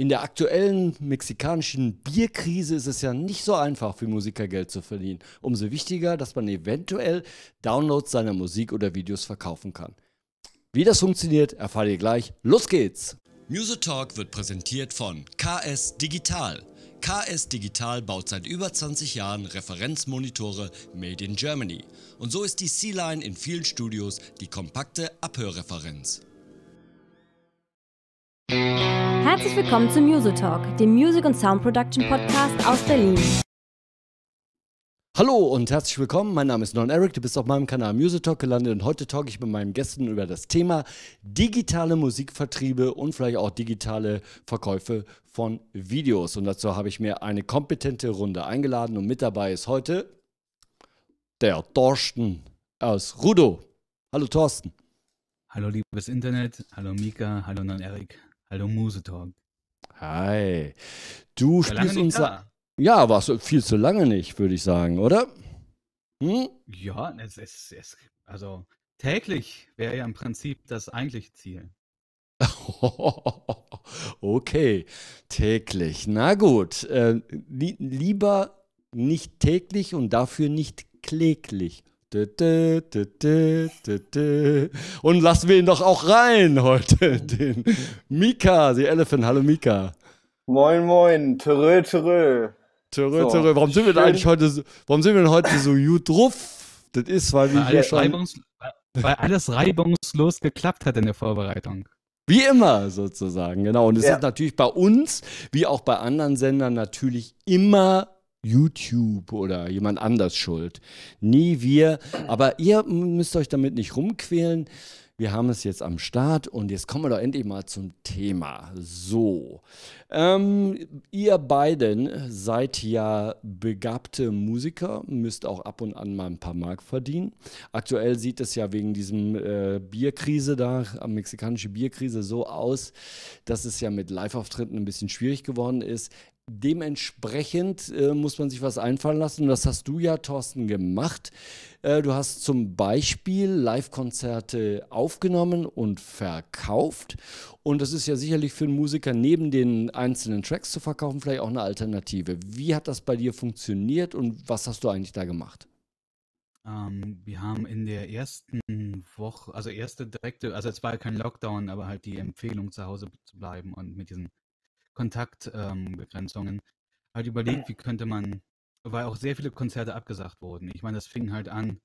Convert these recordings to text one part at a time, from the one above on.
In der aktuellen mexikanischen Bierkrise ist es ja nicht so einfach für Musiker Geld zu verdienen. Umso wichtiger, dass man eventuell Downloads seiner Musik oder Videos verkaufen kann. Wie das funktioniert, erfahrt ihr gleich. Los geht's! Musitalk wird präsentiert von KS Digital. KS Digital baut seit über 20 Jahren Referenzmonitore made in Germany. Und so ist die C-Line in vielen Studios die kompakte Abhörreferenz. Herzlich willkommen zu Music Talk, dem Music- und Sound Production Podcast aus Berlin. Hallo und herzlich willkommen. Mein Name ist Non Eric. Du bist auf meinem Kanal Music Talk gelandet und heute talk ich mit meinen Gästen über das Thema digitale Musikvertriebe und vielleicht auch digitale Verkäufe von Videos. Und dazu habe ich mir eine kompetente Runde eingeladen und mit dabei ist heute der Thorsten aus Rudo. Hallo Thorsten. Hallo liebes Internet, hallo Mika, hallo Non Eric. Hallo Musetalk. Hi. Du spielst uns. Ja, warst du viel zu lange nicht, würde ich sagen, oder? Hm? Ja, es ist, es, also täglich wäre ja im Prinzip das eigentliche Ziel. okay, täglich. Na gut. Äh, li lieber nicht täglich und dafür nicht kläglich. Und lassen wir ihn doch auch rein heute, den Mika, die Elephant. Hallo Mika. Moin, moin. Törö, törö. Törö, so, törö. Warum sind wir denn eigentlich heute so, warum sind wir denn heute so gut drauf? Das ist, weil wir weil hier schon... Reibungs, weil alles reibungslos geklappt hat in der Vorbereitung. Wie immer sozusagen, genau. Und es ja. ist natürlich bei uns, wie auch bei anderen Sendern, natürlich immer YouTube oder jemand anders schuld. Nie wir. Aber ihr müsst euch damit nicht rumquälen. Wir haben es jetzt am Start und jetzt kommen wir doch endlich mal zum Thema. So, ähm, ihr beiden seid ja begabte Musiker, müsst auch ab und an mal ein paar Mark verdienen. Aktuell sieht es ja wegen diesem äh, Bierkrise da, mexikanische Bierkrise, so aus, dass es ja mit Live-Auftritten ein bisschen schwierig geworden ist. Dementsprechend äh, muss man sich was einfallen lassen. Und das hast du ja, Thorsten, gemacht. Äh, du hast zum Beispiel Live-Konzerte aufgenommen und verkauft. Und das ist ja sicherlich für einen Musiker neben den einzelnen Tracks zu verkaufen vielleicht auch eine Alternative. Wie hat das bei dir funktioniert und was hast du eigentlich da gemacht? Ähm, wir haben in der ersten Woche, also erste direkte, also es war ja kein Lockdown, aber halt die Empfehlung zu Hause zu bleiben und mit diesen Kontaktbegrenzungen, ähm, halt überlegt, wie könnte man, weil auch sehr viele Konzerte abgesagt wurden. Ich meine, das fing halt an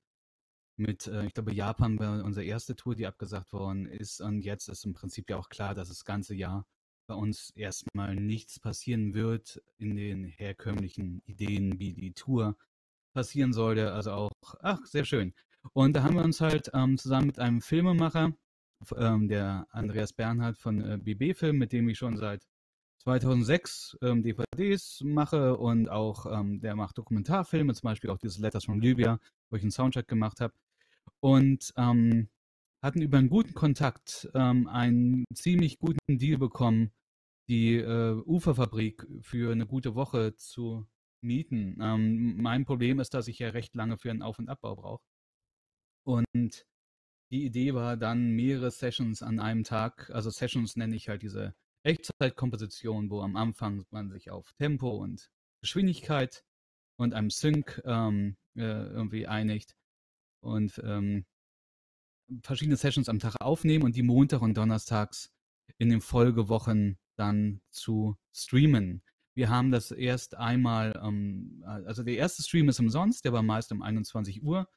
mit, äh, ich glaube, Japan war unsere erste Tour, die abgesagt worden ist. Und jetzt ist im Prinzip ja auch klar, dass das ganze Jahr bei uns erstmal nichts passieren wird in den herkömmlichen Ideen, wie die Tour passieren sollte. Also auch, ach, sehr schön. Und da haben wir uns halt ähm, zusammen mit einem Filmemacher, ähm, der Andreas Bernhard von äh, BB Film, mit dem ich schon seit 2006 ähm, DVDs mache und auch ähm, der macht Dokumentarfilme, zum Beispiel auch dieses Letters from Libya, wo ich einen Soundtrack gemacht habe. Und ähm, hatten über einen guten Kontakt ähm, einen ziemlich guten Deal bekommen, die äh, Uferfabrik für eine gute Woche zu mieten. Ähm, mein Problem ist, dass ich ja recht lange für einen Auf- und Abbau brauche. Und die Idee war dann mehrere Sessions an einem Tag, also Sessions nenne ich halt diese Echtzeitkomposition, wo am Anfang man sich auf Tempo und Geschwindigkeit und einem Sync ähm, äh, irgendwie einigt und ähm, verschiedene Sessions am Tag aufnehmen und die Montag und Donnerstags in den Folgewochen dann zu streamen. Wir haben das erst einmal, ähm, also der erste Stream ist umsonst, der war meist um 21 Uhr.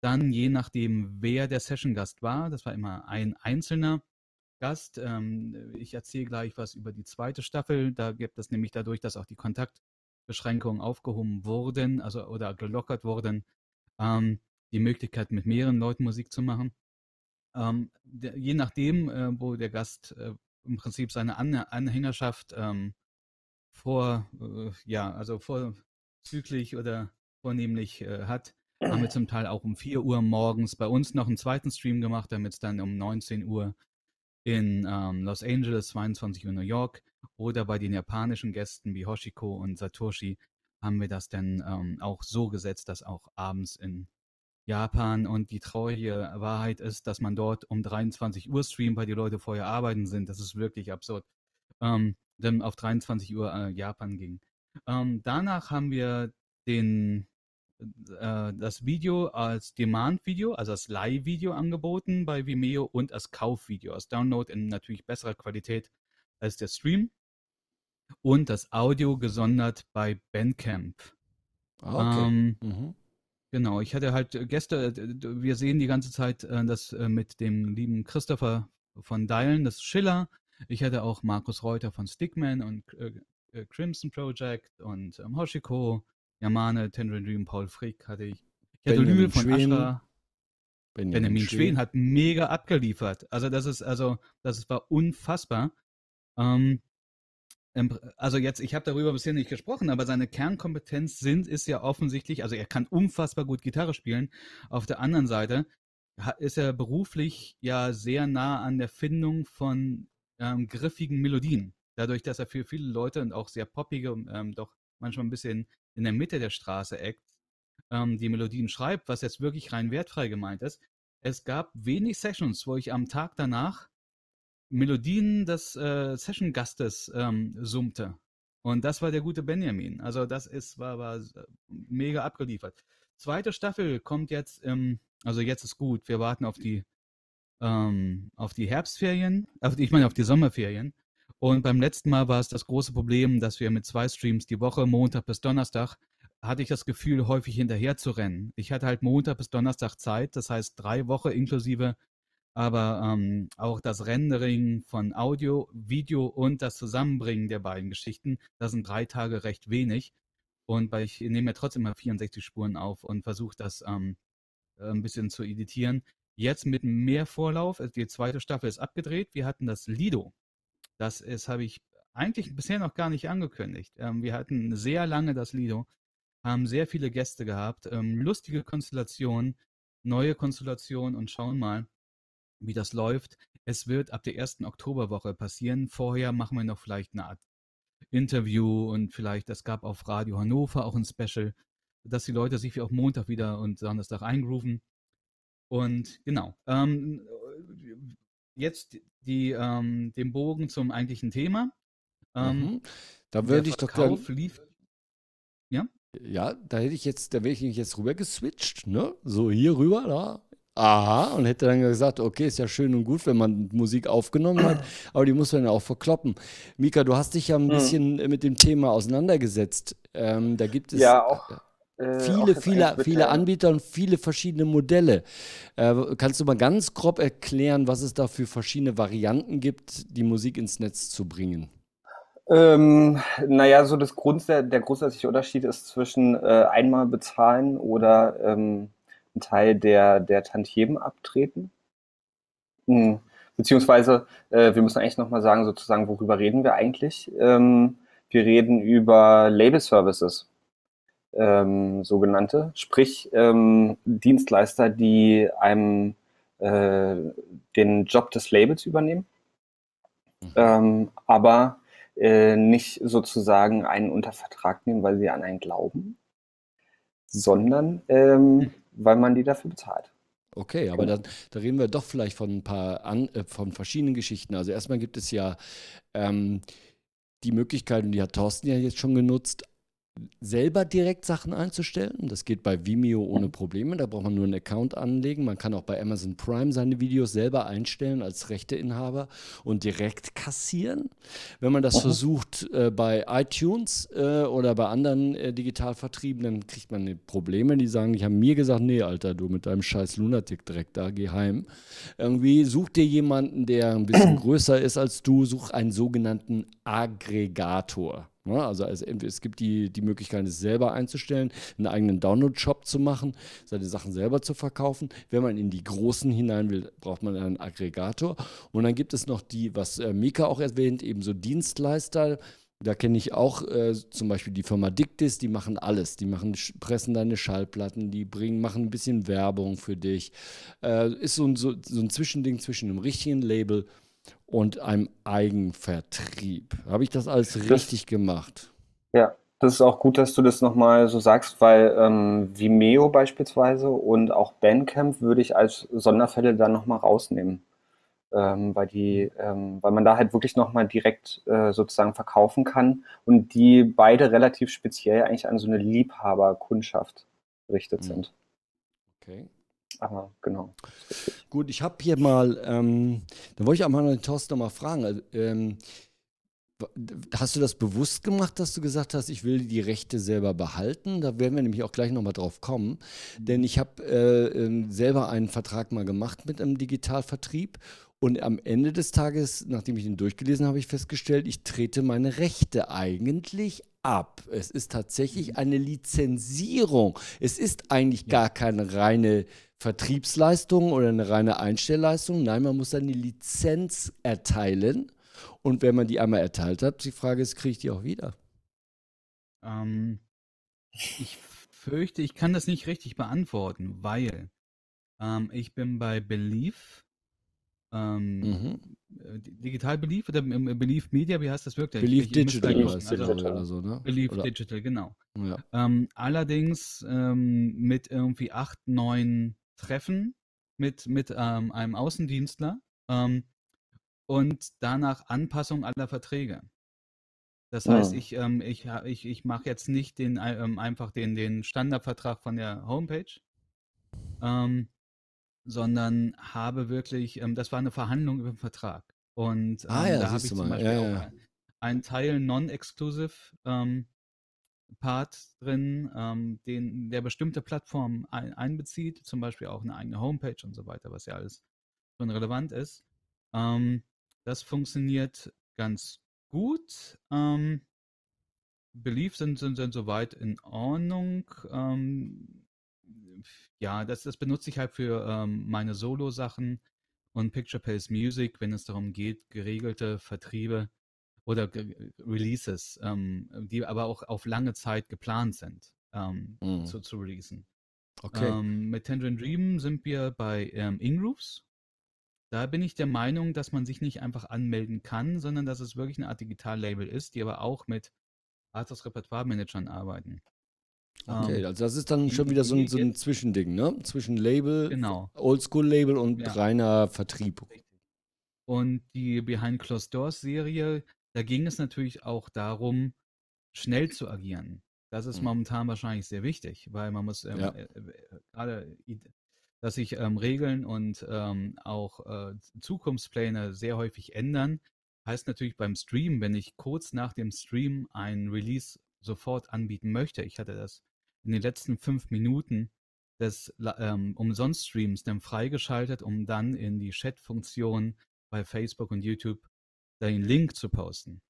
Dann, je nachdem, wer der Session-Gast war, das war immer ein einzelner, Gast. Ähm, ich erzähle gleich was über die zweite Staffel. Da gibt es nämlich dadurch, dass auch die Kontaktbeschränkungen aufgehoben wurden, also oder gelockert wurden, ähm, die Möglichkeit, mit mehreren Leuten Musik zu machen. Ähm, der, je nachdem, äh, wo der Gast äh, im Prinzip seine An Anhängerschaft ähm, vor, äh, ja, also vorzüglich oder vornehmlich äh, hat, haben wir zum Teil auch um 4 Uhr morgens bei uns noch einen zweiten Stream gemacht, damit es dann um 19 Uhr in ähm, Los Angeles, 22 Uhr New York oder bei den japanischen Gästen wie Hoshiko und Satoshi haben wir das dann ähm, auch so gesetzt, dass auch abends in Japan und die traurige Wahrheit ist, dass man dort um 23 Uhr streamt, weil die Leute vorher arbeiten sind. Das ist wirklich absurd. Ähm, dann auf 23 Uhr äh, Japan ging. Ähm, danach haben wir den, äh, das Video als Demand-Video, also als Leih-Video angeboten bei Vimeo und als Kaufvideo, als Download in natürlich besserer Qualität als der Stream. Und das Audio gesondert bei Bandcamp. Ah, okay. Ähm, Mhm. Genau, ich hatte halt Gäste, äh, wir sehen die ganze Zeit äh, das mit dem lieben Christopher von Dylan, das Schiller. Ich hatte auch Markus Reuter von Stickman und Crimson Project und ähm, Hoshiko, Yamane, Tendrin Dream, Paul Frick hatte ich. Ich hatte Benjamin von Schwen. Ashra. Benjamin Schwen hat mega abgeliefert. Also das ist also das war unfassbar. Ähm, also jetzt, ich habe darüber bisher nicht gesprochen, aber seine Kernkompetenz sind ist ja offensichtlich, also er kann unfassbar gut Gitarre spielen. Auf der anderen Seite ist er beruflich ja sehr nah an der Findung von ähm, griffigen Melodien. Dadurch, dass er für viele Leute und auch sehr poppige, und, ähm, doch manchmal ein bisschen in der Mitte der Straße Acts ähm, die Melodien schreibt, was jetzt wirklich rein wertfrei gemeint ist. Es gab wenig Sessions, wo ich am Tag danach Melodien des äh, Session-Gastes ähm, summte. Und das war der gute Benjamin. Also das ist, war, war mega abgeliefert. Zweite Staffel kommt jetzt, ähm, also jetzt ist gut. Wir warten auf die, ähm, auf die Herbstferien, auf die, ich meine auf die Sommerferien. Und beim letzten Mal war es das große Problem, dass wir mit zwei Streams die Woche, Montag bis Donnerstag, hatte ich das Gefühl, häufig hinterher zu rennen. Ich hatte halt Montag bis Donnerstag Zeit, das heißt drei Wochen inklusive aber ähm, auch das Rendering von Audio, Video und das Zusammenbringen der beiden Geschichten, das sind drei Tage recht wenig. Und weil ich nehme ja trotzdem mal 64 Spuren auf und versuche das ähm, äh, ein bisschen zu editieren. Jetzt mit mehr Vorlauf, die zweite Staffel ist abgedreht. Wir hatten das Lido. Das ist, habe ich eigentlich bisher noch gar nicht angekündigt. Ähm, wir hatten sehr lange das Lido, haben sehr viele Gäste gehabt, ähm, lustige Konstellationen, neue Konstellationen und schauen mal, wie das läuft. Es wird ab der ersten Oktoberwoche passieren. Vorher machen wir noch vielleicht eine Art Interview und vielleicht, es gab auf Radio Hannover auch ein Special, dass die Leute sich wie auf Montag wieder und Donnerstag eingrooven. Und genau. Ähm, jetzt die, ähm, den Bogen zum eigentlichen Thema. Ähm, Mhm. Da der würde ich doch Verkauf lief. ja, da hätte ich jetzt, da wäre ich jetzt rüber geswitcht, ne? So hier rüber, da. Aha, und hätte dann gesagt, okay, ist ja schön und gut, wenn man Musik aufgenommen hat, aber die muss man ja auch verkloppen. Mika, du hast dich ja ein Mhm. bisschen mit dem Thema auseinandergesetzt. Ähm, da gibt es Ja, auch, äh, viele, viele, viele Anbieter und viele verschiedene Modelle. Äh, kannst du mal ganz grob erklären, was es da für verschiedene Varianten gibt, die Musik ins Netz zu bringen? Ähm, naja, so das Grund, der, der grundsätzliche Unterschied ist zwischen äh, einmal bezahlen oder ähm, einen Teil der, der Tantiemen abtreten. Hm. Beziehungsweise, äh, wir müssen eigentlich nochmal sagen, sozusagen, worüber reden wir eigentlich? Ähm, wir reden über Label Services, ähm, sogenannte, sprich ähm, Dienstleister, die einem äh, den Job des Labels übernehmen ähm, aber äh, nicht sozusagen einen unter Vertrag nehmen, weil sie an einen glauben, sondern ähm, weil man die dafür bezahlt. Okay, aber Genau. dann, da reden wir doch vielleicht von ein paar an, äh, von verschiedenen Geschichten. Also erstmal gibt es ja ähm, die Möglichkeit, und die hat Thorsten ja jetzt schon genutzt, selber direkt Sachen einzustellen. Das geht bei Vimeo ohne Probleme. Da braucht man nur einen Account anlegen. Man kann auch bei Amazon Prime seine Videos selber einstellen als Rechteinhaber und direkt kassieren. Wenn man das versucht äh, bei iTunes äh, oder bei anderen äh, Digitalvertrieben, dann kriegt man Probleme. Die sagen, die haben mir gesagt, nee, Alter, du mit deinem scheiß Lunatic direkt da, geh heim. Irgendwie such dir jemanden, der ein bisschen größer ist als du, such einen sogenannten Aggregator. Ja, also es, gibt die, die Möglichkeit, es selber einzustellen, einen eigenen Download-Shop zu machen, seine Sachen selber zu verkaufen. Wenn man in die großen hinein will, braucht man einen Aggregator. Und dann gibt es noch die, was äh, Mika auch erwähnt, eben so Dienstleister. Da kenne ich auch äh, zum Beispiel die Firma Dictis, die machen alles. Die machen, pressen deine Schallplatten, die bringen, machen ein bisschen Werbung für dich. Äh, ist so ein, so, so ein Zwischending zwischen einem richtigen Label und einem Eigenvertrieb. Habe ich das alles Das- richtig gemacht? Ja, das ist auch gut, dass du das nochmal so sagst, weil ähm, Vimeo beispielsweise und auch Bandcamp würde ich als Sonderfälle dann nochmal rausnehmen. ähm, weil die, ähm, weil man da halt wirklich nochmal direkt äh, sozusagen verkaufen kann und die beide relativ speziell eigentlich an so eine Liebhaberkundschaft gerichtet mhm. sind. Okay. Aber genau. Gut, ich habe hier mal, ähm, da wollte ich auch mal den Thorsten noch mal fragen. Also, ähm, Hast du das bewusst gemacht, dass du gesagt hast, ich will die Rechte selber behalten? Da werden wir nämlich auch gleich nochmal drauf kommen. Denn ich habe äh, ähm, selber einen Vertrag mal gemacht mit einem Digitalvertrieb und am Ende des Tages, nachdem ich ihn durchgelesen habe, habe ich festgestellt, ich trete meine Rechte eigentlich ab. Es ist tatsächlich mhm. eine Lizenzierung. Es ist eigentlich ja. gar keine reine Vertriebsleistung oder eine reine Einstellleistung. Nein, man muss eine Lizenz erteilen. Und wenn man die einmal erteilt hat, die Frage ist, kriege ich die auch wieder? Ähm, ich fürchte, ich kann das nicht richtig beantworten, weil ähm, ich bin bei Belief, ähm, mhm. Äh, Digital Belief oder Belief Media, wie heißt das wirklich? Belief Digital, also, oder so, ne? Belief oder? Digital, genau. Ja. Ähm, allerdings ähm, mit irgendwie acht, neun Treffen mit, mit ähm, einem Außendienstler. Ähm, und danach Anpassung aller Verträge. Das heißt, ja. ich, ähm, ich, ich, ich mache jetzt nicht den, ähm, einfach den, den Standardvertrag von der Homepage, ähm, sondern habe wirklich, ähm, das war eine Verhandlung über den Vertrag. Und ah, ähm, ja, da habe ich zum Beispiel ja, ja. auch einen Teil Non-Exclusive ähm, Part drin, den der bestimmte Plattformen ein, einbezieht, zum Beispiel auch eine eigene Homepage und so weiter, was ja alles schon relevant ist. Ähm, das funktioniert ganz gut. Ähm, Belief sind, sind, sind soweit in Ordnung. Ähm, ja, das, das benutze ich halt für ähm, meine Solo-Sachen und Picture Pays Music, wenn es darum geht, geregelte Vertriebe oder Releases, ähm, die aber auch auf lange Zeit geplant sind, ähm, mhm. zu, zu releasen. Okay. Ähm, mit Tangerine Dream sind wir bei ähm, Ingrooves. Da bin ich der Meinung, dass man sich nicht einfach anmelden kann, sondern dass es wirklich eine Art Digitallabel ist, die aber auch mit Arthurs Repertoire-Managern arbeiten. Okay, ähm, also das ist dann schon wieder so ein, so ein Zwischending, ne? Zwischen Label, genau. Oldschool-Label und ja. reiner Vertrieb. Und die Behind Closed Doors Serie, da ging es natürlich auch darum, schnell zu agieren. Das ist mhm. momentan wahrscheinlich sehr wichtig, weil man muss ähm, ja. äh, äh, gerade dass sich ähm, Regeln und ähm, auch äh, Zukunftspläne sehr häufig ändern. Heißt natürlich beim Stream, wenn ich kurz nach dem Stream ein Release sofort anbieten möchte, ich hatte das in den letzten fünf Minuten des ähm, Umsonst-Streams dann freigeschaltet, um dann in die Chat-Funktion bei Facebook und YouTube den Link zu posten.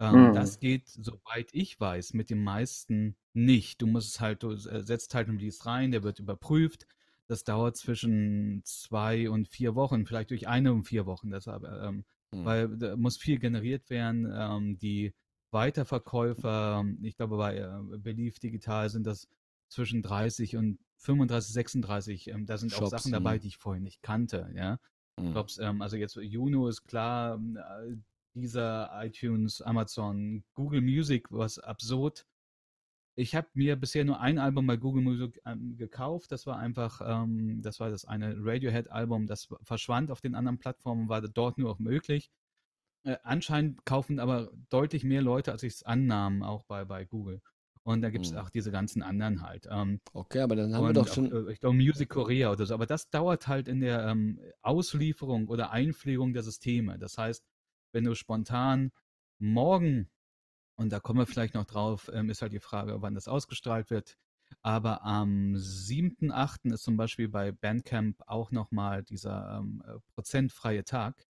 Ähm, mhm. Das geht, soweit ich weiß, mit den meisten nicht. Du musst halt, du setzt halt ein Release rein, der wird überprüft, das dauert zwischen zwei und vier Wochen, vielleicht durch eine und vier Wochen. Deshalb, ähm, mhm. weil da muss viel generiert werden. Ähm, die Weiterverkäufer, ich glaube bei äh, Belief Digital sind das zwischen 30 und 35, 36. Ähm, da sind Shops, auch Sachen dabei, die ich vorher nicht kannte. Ja, mhm. Shops, ähm, also jetzt Juno ist klar, äh, dieser iTunes, Amazon, Google Music, was absurd ich habe mir bisher nur ein Album bei Google Music ähm, gekauft. Das war einfach, ähm, das war das eine Radiohead-Album, das verschwand auf den anderen Plattformen, war dort nur auch möglich. Äh, anscheinend kaufen aber deutlich mehr Leute, als ich es annahm, auch bei, bei Google. Und da gibt es hm. auch diese ganzen anderen halt. Ähm, okay, aber dann haben wir doch schon. Auch, äh, ich glaube, Music Korea oder so. Aber das dauert halt in der ähm, Auslieferung oder Einpflegung der Systeme. Das heißt, wenn du spontan morgen und da kommen wir vielleicht noch drauf, ähm, ist halt die Frage, wann das ausgestrahlt wird. Aber am 7.8. ist zum Beispiel bei Bandcamp auch nochmal dieser ähm, äh, prozentfreie Tag.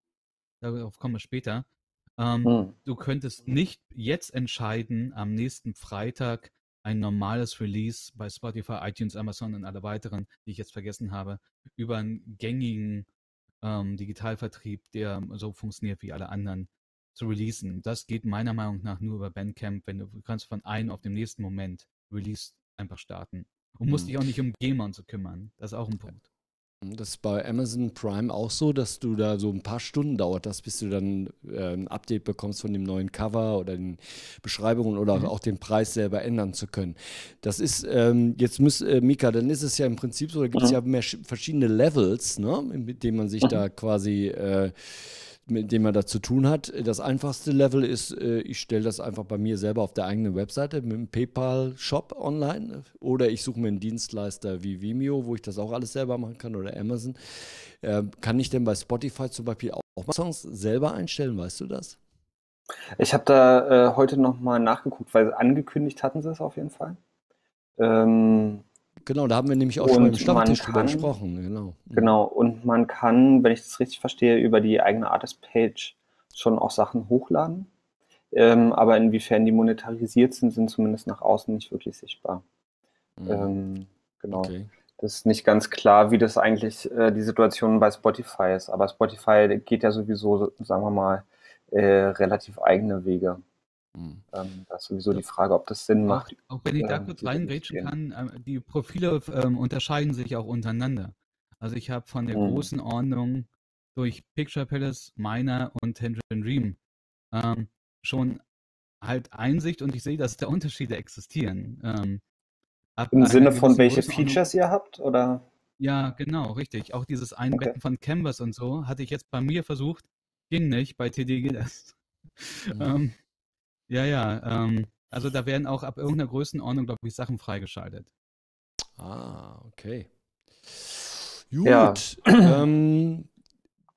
Darauf kommen wir später. Ähm, hm. Du könntest nicht jetzt entscheiden, am nächsten Freitag ein normales Release bei Spotify, iTunes, Amazon und alle weiteren, die ich jetzt vergessen habe, über einen gängigen ähm, Digitalvertrieb, der so funktioniert wie alle anderen, zu releasen. Das geht meiner Meinung nach nur über Bandcamp, wenn du, du kannst von einem auf dem nächsten Moment Release einfach starten. Und musst hm. dich auch nicht um GEMA und so kümmern. Das ist auch ein Punkt. Das ist bei Amazon Prime auch so, dass du da so ein paar Stunden dauert das, bis du dann äh, ein Update bekommst von dem neuen Cover oder den Beschreibungen oder mhm. auch den Preis selber ändern zu können. Das ist, ähm, jetzt muss, äh, Mika, dann ist es ja im Prinzip so, da gibt es mhm. ja mehr verschiedene Levels, ne, mit denen man sich mhm. da quasi äh, mit dem man da zu tun hat. Das einfachste Level ist, äh, ich stelle das einfach bei mir selber auf der eigenen Webseite mit dem PayPal-Shop online oder ich suche mir einen Dienstleister wie Vimeo, wo ich das auch alles selber machen kann oder Amazon. Ähm, kann ich denn bei Spotify zum Beispiel auch Songs selber einstellen, weißt du das? Ich habe da äh, heute nochmal nachgeguckt, weil angekündigt hatten sie es auf jeden Fall. Ähm, Genau, da haben wir nämlich auch und schon im Stammtisch drüber gesprochen. Genau. genau, und man kann, wenn ich das richtig verstehe, über die eigene Artist-Page schon auch Sachen hochladen. Ähm, aber inwiefern die monetarisiert sind, sind zumindest nach außen nicht wirklich sichtbar. Mhm. Ähm, genau. Okay. Das ist nicht ganz klar, wie das eigentlich äh, die Situation bei Spotify ist. Aber Spotify geht ja sowieso, sagen wir mal, äh, relativ eigene Wege. Mhm. Ähm, da ist sowieso die Frage, ob das Sinn macht. Auch, auch wenn ich da ähm, kurz reingrätschen kann, äh, die Profile ähm, unterscheiden sich auch untereinander. Also ich habe von der mhm. großen Ordnung durch Picture Palace, Miner und Tangerine Dream ähm, schon halt Einsicht und ich sehe, dass da Unterschiede existieren. Ähm, Im Sinne von welche Features ihr habt, oder? Ja, genau, richtig. Auch dieses Einbetten okay. von Canvas und so hatte ich jetzt bei mir versucht, ging nicht, bei TD geht das. Mhm. Ähm, ja, ja. Ähm, also da werden auch ab irgendeiner Größenordnung, glaube ich, Sachen freigeschaltet. Ah, okay. Gut. Ja. Ähm,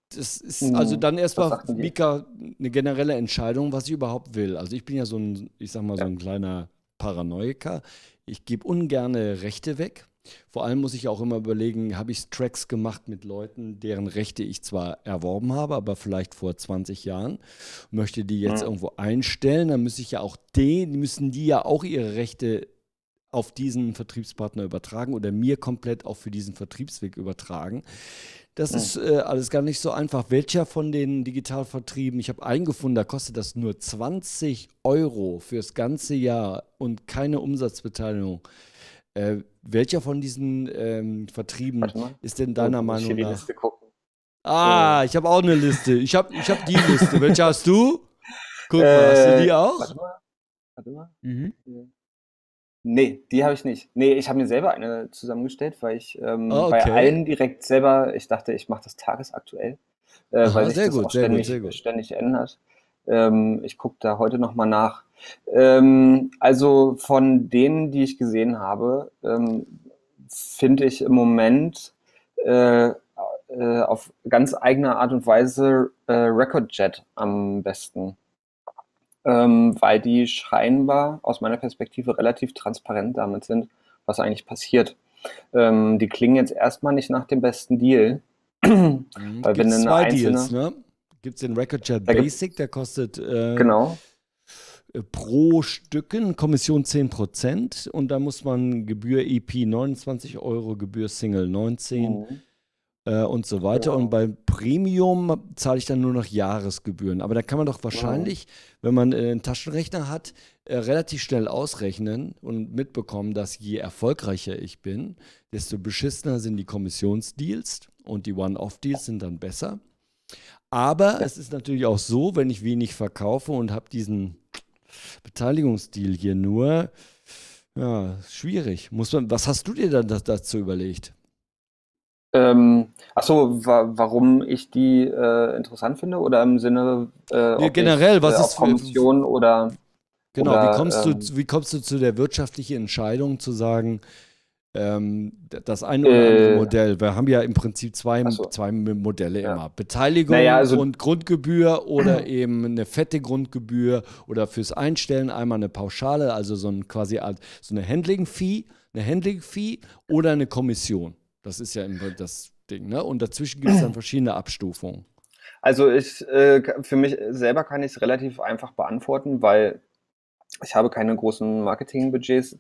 das ist also hm, dann erstmal, Mika, eine generelle Entscheidung, was ich überhaupt will. Also ich bin ja so ein, ich sag mal, ja. so ein kleiner Paranoiker. Ich gebe ungerne Rechte weg. Vor allem muss ich auch immer überlegen, habe ich Tracks gemacht mit Leuten, deren Rechte ich zwar erworben habe, aber vielleicht vor 20 Jahren, möchte die jetzt mhm. irgendwo einstellen, dann muss ich ja auch den, müssen die ja auch ihre Rechte auf diesen Vertriebspartner übertragen oder mir komplett auch für diesen Vertriebsweg übertragen. Das mhm. ist äh, alles gar nicht so einfach. Welcher von den Digitalvertrieben, ich habe eingefunden, da kostet das nur 20 Euro fürs ganze Jahr und keine Umsatzbeteiligung. Äh, welcher von diesen ähm, Vertrieben ist denn deiner Meinung nach? Ich die Liste gucken. Ah, ich habe auch eine Liste. Ich habe ich hab die Liste. Welche hast du? Guck mal, hast du die äh, auch? Warte mal. Warte mal. Mhm. Nee, die habe ich nicht. Nee, ich habe mir selber eine zusammengestellt, weil ich ähm, oh, okay. bei allen direkt selber, ich dachte, ich mache das tagesaktuell, äh, Aha, weil sich das gut, auch ständig, gut, ständig ändert. Ähm, ich gucke da heute nochmal nach. Ähm, also von denen, die ich gesehen habe, ähm, finde ich im Moment äh, äh, auf ganz eigene Art und Weise äh, Recordjet am besten. Ähm, weil die scheinbar aus meiner Perspektive relativ transparent damit sind, was eigentlich passiert. Ähm, die klingen jetzt erstmal nicht nach dem besten Deal. Mhm, weil wenn eine zwei einzelne, Deals, ne? Gibt es den Recordjet Basic, der kostet äh, genau. Äh, pro Stücken Kommission 10% und da muss man Gebühr EP 29 Euro, Gebühr Single 19 mhm. äh, und so weiter. Genau. Und beim Premium zahle ich dann nur noch Jahresgebühren. Aber da kann man doch wahrscheinlich, mhm. wenn man äh, einen Taschenrechner hat, äh, relativ schnell ausrechnen und mitbekommen, dass je erfolgreicher ich bin, desto beschissener sind die Kommissionsdeals und die One-Off-Deals sind dann besser. Aber es ist natürlich auch so, wenn ich wenig verkaufe und habe diesen Beteiligungsdeal hier nur, ja, schwierig. Muss man, was hast du dir dann dazu überlegt? Ähm, achso, wa warum ich die äh, interessant finde oder im Sinne äh, ja, generell, ich, was äh, ist Kommission oder Genau, oder, wie, kommst ähm, du, wie kommst du zu der wirtschaftlichen Entscheidung zu sagen, ähm, das eine oder andere äh, Modell. Wir haben ja im Prinzip zwei, so. zwei Modelle ja. immer. Beteiligung naja, also, und Grundgebühr oder eben eine fette Grundgebühr oder fürs Einstellen einmal eine Pauschale, also so ein quasi so eine Handling-Fee, eine Handling-Fee oder eine Kommission. Das ist ja das Ding, ne? Und dazwischen gibt es dann verschiedene Abstufungen. Also ich, äh, für mich selber kann ich es relativ einfach beantworten, weil ich habe keine großen Marketingbudgets.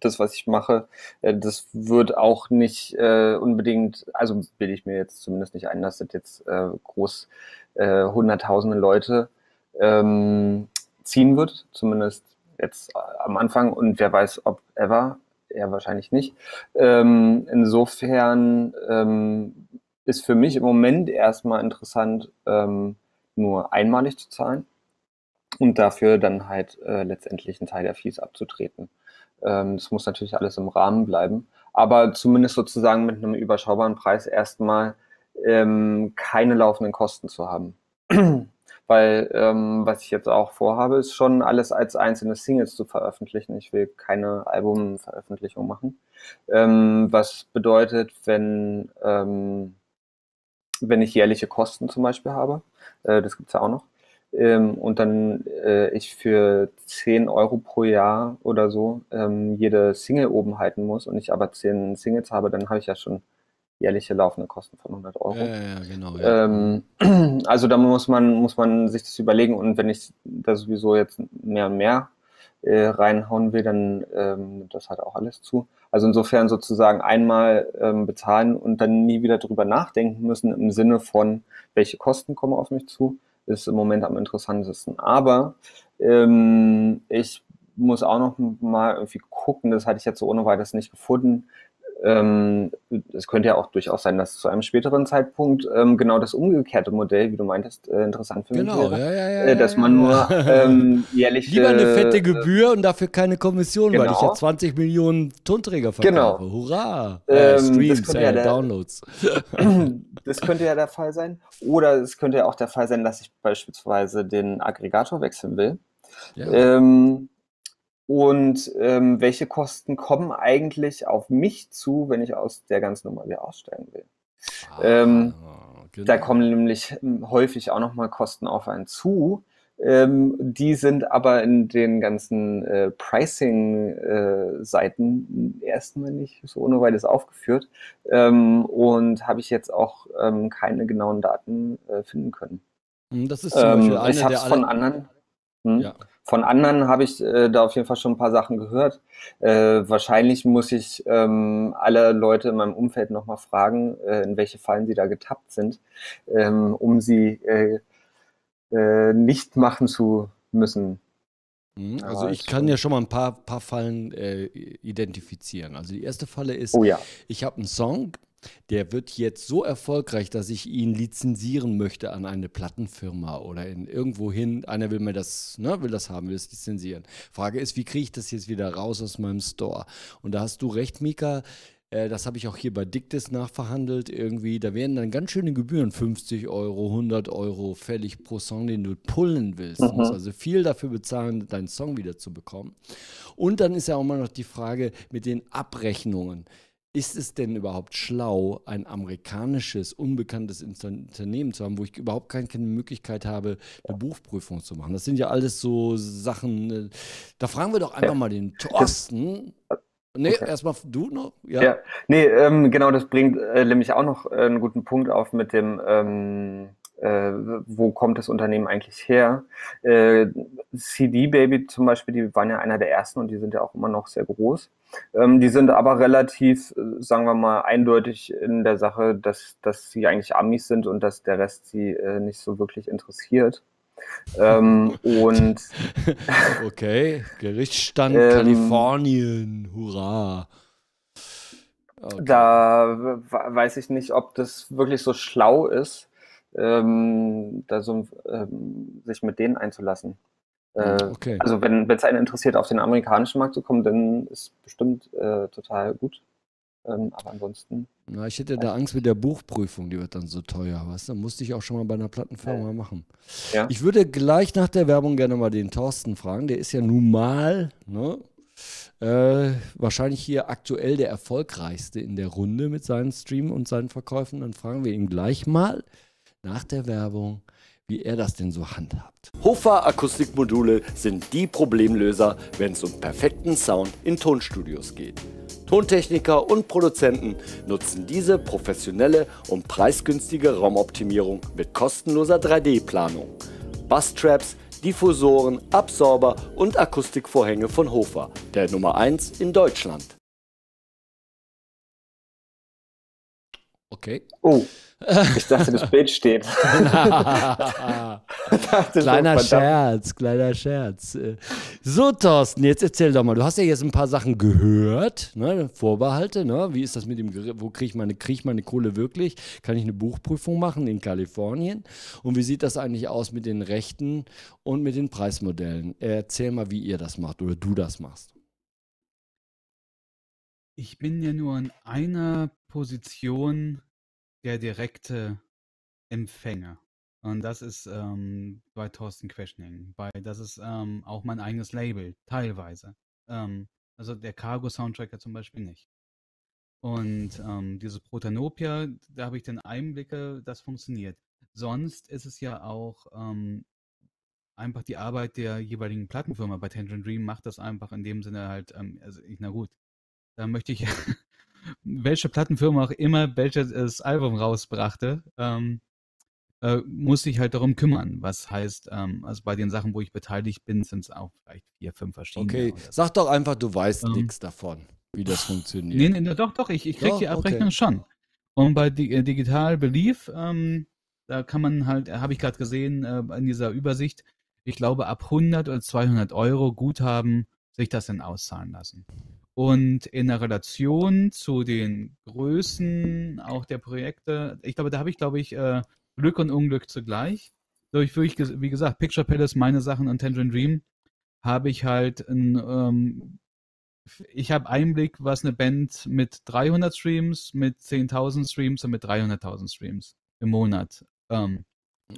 Das, was ich mache, äh, das wird auch nicht äh, unbedingt, also bilde ich mir jetzt zumindest nicht ein, dass das jetzt äh, groß hunderttausende Leute ähm, ziehen wird, zumindest jetzt am Anfang und wer weiß, ob ever eher wahrscheinlich nicht. Ähm, insofern ähm, ist für mich im Moment erstmal interessant, ähm, nur einmalig zu zahlen und dafür dann halt äh, letztendlich einen Teil der Fees abzutreten. Ähm, das muss natürlich alles im Rahmen bleiben, aber zumindest sozusagen mit einem überschaubaren Preis erstmal ähm, keine laufenden Kosten zu haben. Weil ähm, was ich jetzt auch vorhabe, ist schon alles als einzelne Singles zu veröffentlichen. Ich will keine Albumveröffentlichung machen. Ähm, was bedeutet, wenn, ähm, wenn ich jährliche Kosten zum Beispiel habe, äh, das gibt's ja auch noch, ähm, und dann äh, ich für 10 Euro pro Jahr oder so ähm, jede Single oben halten muss und ich aber 10 Singles habe, dann habe ich ja schon jährliche laufende Kosten von 100 Euro. Ja, ja, genau. Ja. Ähm, also da muss man, muss man sich das überlegen und wenn ich da sowieso jetzt mehr und mehr äh, reinhauen will, dann ähm, nimmt das halt auch alles zu. Also insofern sozusagen einmal ähm, bezahlen und dann nie wieder drüber nachdenken müssen im Sinne von, welche Kosten kommen auf mich zu, ist im Moment am interessantesten. Aber ähm, ich muss auch noch mal irgendwie gucken, das hatte ich jetzt so ohne weiteres nicht gefunden, ähm, es könnte ja auch durchaus sein, dass zu einem späteren Zeitpunkt ähm, genau das umgekehrte Modell, wie du meintest, äh, interessant für mich genau, wäre. Ja, ja, ja, äh, dass man nur ähm, jährlich. Lieber eine fette äh, Gebühr und dafür keine Kommission, weil ich ja Genau. 20 Millionen Tonträger verkaufe. Genau. Hurra! Ähm, äh, das Streams, äh, ja der- Downloads. das könnte ja der Fall sein. Oder es könnte ja auch der Fall sein, dass ich beispielsweise den Aggregator wechseln will. Ja. Ähm, und ähm, welche Kosten kommen eigentlich auf mich zu, wenn ich aus der ganzen Nummer wieder aussteigen will? ähm, Ah, genau. Da kommen nämlich ähm, häufig auch nochmal Kosten auf einen zu. Ähm, die sind aber in den ganzen äh, Pricing-Seiten erstmal nicht so ohne weiteres aufgeführt ähm, und habe ich jetzt auch ähm, keine genauen Daten äh, finden können. Hm, Das ist zum Beispiel Ähm, eine ich habe es von anderen. Hm? Ja. Von anderen habe ich äh, da auf jeden Fall schon ein paar Sachen gehört. Äh, wahrscheinlich muss ich ähm, alle Leute in meinem Umfeld nochmal fragen, äh, in welche Fallen sie da getappt sind, ähm, um sie äh, äh, nicht machen zu müssen. Hm, Ja, Also ich kann ja schon mal ein paar, paar Fallen äh, identifizieren. Also die erste Falle ist, Oh ja. ich habe einen Song, der wird jetzt so erfolgreich, dass ich ihn lizenzieren möchte an eine Plattenfirma oder in irgendwo hin. Einer will mir das, ne, will das haben, will es lizenzieren. Frage ist, wie kriege ich das jetzt wieder raus aus meinem Store? Und da hast du recht, Mika. Äh, Das habe ich auch hier bei Dictis nachverhandelt. Irgendwie, da werden dann ganz schöne Gebühren, 50 Euro, 100 Euro fällig pro Song, den du pullen willst. Du Mhm. musst also viel dafür bezahlen, deinen Song wieder zu bekommen. Und dann ist ja auch mal noch die Frage mit den Abrechnungen. Ist es denn überhaupt schlau, ein amerikanisches, unbekanntes Unternehmen zu haben, wo ich überhaupt keine, Möglichkeit habe, eine Buchprüfung zu machen? Das sind ja alles so Sachen. äh, Da fragen wir doch einfach Ja. mal den Thorsten. Nee, Okay. erstmal du noch? Ja, nee, ähm, genau, das bringt äh, nämlich auch noch äh, einen guten Punkt auf mit dem, ähm, äh, wo kommt das Unternehmen eigentlich her? Äh, CD Baby zum Beispiel, die waren ja einer der ersten und die sind ja auch immer noch sehr groß. Ähm, die sind aber relativ, äh, sagen wir mal, eindeutig in der Sache, dass, dass sie eigentlich Amis sind und dass der Rest sie äh, nicht so wirklich interessiert. Ähm, und Okay, Gerichtsstand Ähm, Kalifornien, hurra. Okay. Da we- weiß ich nicht, ob das wirklich so schlau ist, ähm, da so, ähm, sich mit denen einzulassen. Äh, okay. Also wenn es einen interessiert, auf den amerikanischen Markt zu kommen, dann ist bestimmt äh, total gut. Ähm, aber ansonsten, Na, ich hätte da Angst mit der Buchprüfung, die wird dann so teuer, weißt du? Musste ich auch schon mal bei einer Plattenfirma machen. ja. Ich würde gleich nach der Werbung gerne mal den Thorsten fragen. Der ist ja nun mal, ne? Äh, wahrscheinlich hier aktuell der erfolgreichste in der Runde mit seinen Stream und seinen Verkäufen. Dann fragen wir ihn gleich mal nach der Werbung, wie er das denn so handhabt. Hofer Akustikmodule sind die Problemlöser, wenn es um perfekten Sound in Tonstudios geht. Tontechniker und Produzenten nutzen diese professionelle und preisgünstige Raumoptimierung mit kostenloser 3D-Planung. Basstraps, Diffusoren, Absorber und Akustikvorhänge von Hofer, der Nummer 1 in Deutschland. Okay. Oh, ich dachte, das Bild steht. kleiner so, Scherz, kleiner Scherz. So, Thorsten, jetzt erzähl doch mal. Du hast ja jetzt ein paar Sachen gehört, ne? Vorbehalte, ne? Wie ist das mit dem, wo kriege ich meine, krieg ich meine Kohle wirklich? Kann ich eine Buchprüfung machen in Kalifornien? Und wie sieht das eigentlich aus mit den Rechten und mit den Preismodellen? Erzähl mal, wie ihr das macht oder du das machst. Ich bin ja nur in einer Position der direkte Empfänger. Und das ist ähm, bei Thorsten Questioning. Bei, das ist ähm, auch mein eigenes Label, teilweise. Ähm, also der Cargo-Soundtracker zum Beispiel nicht. Und ähm, dieses Protanopia, da habe ich den Einblicke, das funktioniert. Sonst ist es ja auch ähm, einfach die Arbeit der jeweiligen Plattenfirma. Bei Tangent Dream macht das einfach in dem Sinne halt, ähm, also ich, na gut, da möchte ich, welche Plattenfirma auch immer welches Album rausbrachte, ähm, äh, muss sich halt darum kümmern. Was heißt, ähm, also bei den Sachen, wo ich beteiligt bin, sind es auch vielleicht vier, fünf verschiedene. Okay, sag doch einfach, du weißt ähm, nichts davon, wie das funktioniert. Nee, nee, doch, doch, ich, ich krieg doch, die Abrechnung okay. schon. Und bei Di äh, Digital Belief, ähm, da kann man halt, habe ich gerade gesehen äh, in dieser Übersicht, ich glaube ab 100 oder 200 Euro Guthaben sich das dann auszahlen lassen. Und in der Relation zu den Größen auch der Projekte, ich glaube, da habe ich, glaube ich, äh, Glück und Unglück zugleich. Durch, wie gesagt, Picture Palace, meine Sachen und Tangerine Dream, habe ich halt ein, ähm, ich habe Einblick, was eine Band mit 300 Streams, mit 10.000 Streams und mit 300.000 Streams im Monat ähm,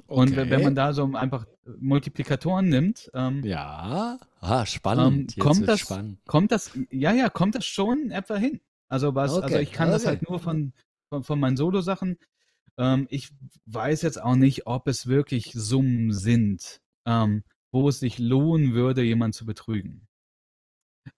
und okay. wenn man da so einfach Multiplikatoren nimmt, ähm, ja, ah, spannend. Ähm, kommt das, spannend. kommt das, ja, ja, kommt das schon etwa hin. Also was, also okay. also ich kann okay. das halt nur von, von, von meinen Solo-Sachen. Ähm, ich weiß jetzt auch nicht, ob es wirklich Summen sind, ähm, wo es sich lohnen würde, jemanden zu betrügen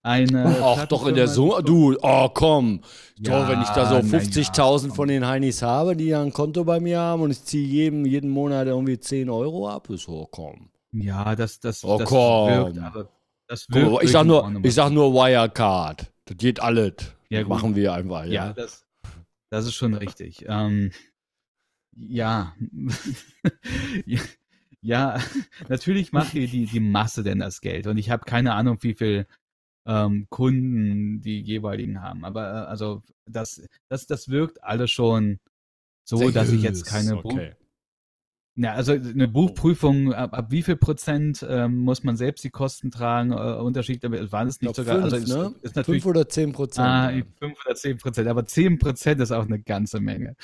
eine. Ach, doch in der Summe. Du, oh komm. Ja, doch, wenn ich da so 50.000 ja, von den Heinis habe, die ja ein Konto bei mir haben und ich ziehe jedem, jeden Monat irgendwie 10 Euro ab, ist oh komm. Ja, das, das, oh, das komm. wirkt, aber das wirkt Guck, ich sag nur, ich sag nur Wirecard. Das geht alles. Ja, gut. machen wir einfach. Ja, ja das, das ist schon richtig. Ähm, ja. ja, natürlich macht die, die, die Masse denn das Geld. Und ich habe keine Ahnung, wie viel ähm, Kunden die jeweiligen haben. Aber äh, also das, das, das wirkt alles schon so, Seriös. dass ich jetzt keine okay. Ja, also eine Buchprüfung, ab, ab wie viel Prozent ähm, muss man selbst die Kosten tragen? Äh, Unterschied, war es nicht sogar, fünf, also ist, ne? ist natürlich, fünf oder zehn Prozent. Ah, fünf oder zehn Prozent, aber zehn Prozent ist auch eine ganze Menge.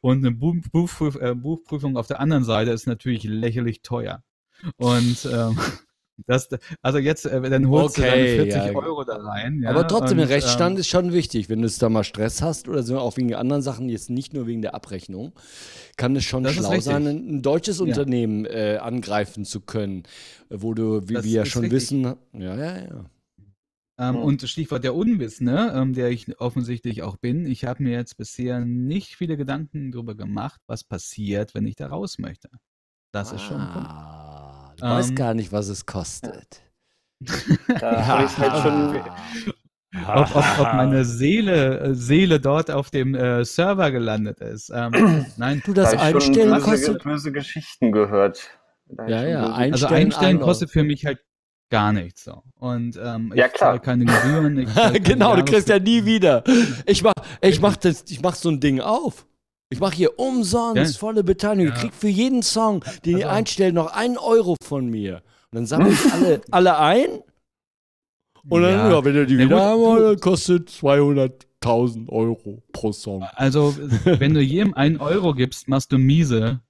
Und eine Buch, Buchprüf, äh, Buchprüfung auf der anderen Seite ist natürlich lächerlich teuer. Und ähm, Das, also jetzt, äh, dann holst okay, du deine 40 ja. Euro da rein. Ja, Aber trotzdem, und, der Rechtsstand ähm, ist schon wichtig. Wenn du da mal Stress hast oder so, auch wegen anderen Sachen, jetzt nicht nur wegen der Abrechnung, kann es schon schlau sein, ein, ein, deutsches ja. Unternehmen äh, angreifen zu können, wo du, wie das wir ja schon richtig. wissen, ja, ja, ja. Ähm, oh. Und Stichwort der Unwissende, ähm, der ich offensichtlich auch bin, ich habe mir jetzt bisher nicht viele Gedanken darüber gemacht, was passiert, wenn ich da raus möchte. Das ah. ist schon ein Punkt. Weißt ähm. gar nicht, was es kostet. Da habe ich halt schon. Ob, ob, ob, meine Seele, Seele dort auf dem äh, Server gelandet ist. Ähm, nein, du das Einstellen böse, kostet. böse Geschichten gehört. Ja, ja, einstellen, also Einstellen kostet für mich halt gar nichts so. Und ähm, ja, klar. keine Gebühren. Keine genau, du kriegst ja nie wieder. Ich mach, ich mach das, ich mach so ein Ding auf. Ich mache hier umsonst ja. volle Beteiligung. Ja. Ich krieg für jeden Song, den also. ihr einstellt, noch einen Euro von mir. Und dann sammle ich alle, alle ein. Und dann, ja, ja wenn ihr die wieder haben wollt, kostet 200.000 Euro pro Song. Also, wenn du jedem einen Euro gibst, machst du miese.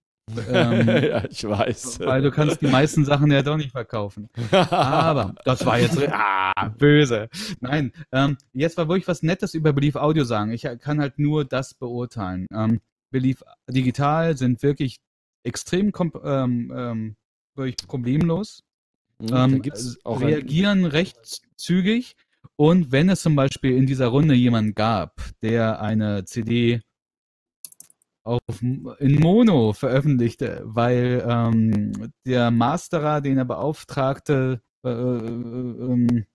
ähm, ja, ich weiß. Weil du kannst die meisten Sachen ja doch nicht verkaufen. Aber das war jetzt ah, böse. Nein, ähm, jetzt war wirklich was Nettes über Belief Audio sagen. Ich kann halt nur das beurteilen. Ähm, Belief Digital sind wirklich extrem ähm, ähm, wirklich problemlos. Mhm, ähm, reagieren recht zügig. Und wenn es zum Beispiel in dieser Runde jemanden gab, der eine CD auf, in Mono veröffentlichte, weil ähm, der Masterer, den er beauftragte, äh, äh, ähm,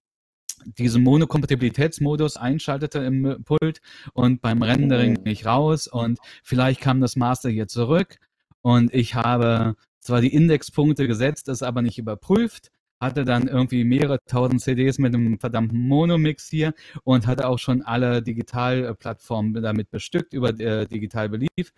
diesen Monokompatibilitätsmodus einschaltete im Pult und beim Rendering Mhm. nicht raus und vielleicht kam das Master hier zurück und ich habe zwar die Indexpunkte gesetzt, es aber nicht überprüft, hatte dann irgendwie mehrere tausend CDs mit einem verdammten Monomix hier und hatte auch schon alle Digitalplattformen damit bestückt über äh, Digital Belief.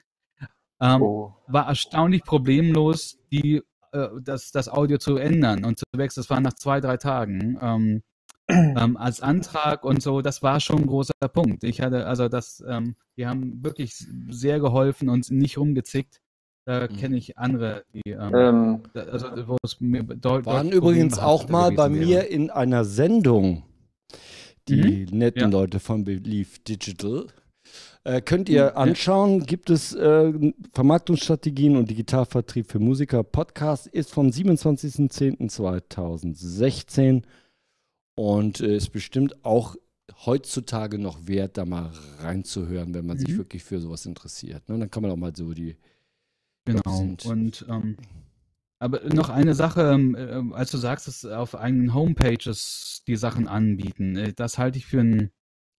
Ähm, Oh. war erstaunlich problemlos, die, äh, das, das Audio zu ändern und zu wechseln. Das war nach zwei, drei Tagen. Ähm, ähm, als Antrag und so, das war schon ein großer Punkt. Ich hatte, also das, ähm, die haben wirklich sehr geholfen und nicht rumgezickt. Da Mhm. kenne ich andere, die, ähm, Ähm, da- also wo es mir deut Waren deutlich übrigens auch mal bei mir wäre. in einer Sendung, die netten Ja. Leute von Believe Digital. Äh, könnt ihr anschauen, gibt es äh, Vermarktungsstrategien und Digitalvertrieb für Musiker. Podcast ist vom 27.10.2016 und äh, ist bestimmt auch heutzutage noch wert, da mal reinzuhören, wenn man sich Mhm. wirklich für sowas interessiert. Ne? Dann kann man auch mal so die Genau. sind- Und ähm, aber noch eine Sache, ähm, äh, als du sagst, dass auf eigenen Homepages die Sachen anbieten, äh, das halte ich für ein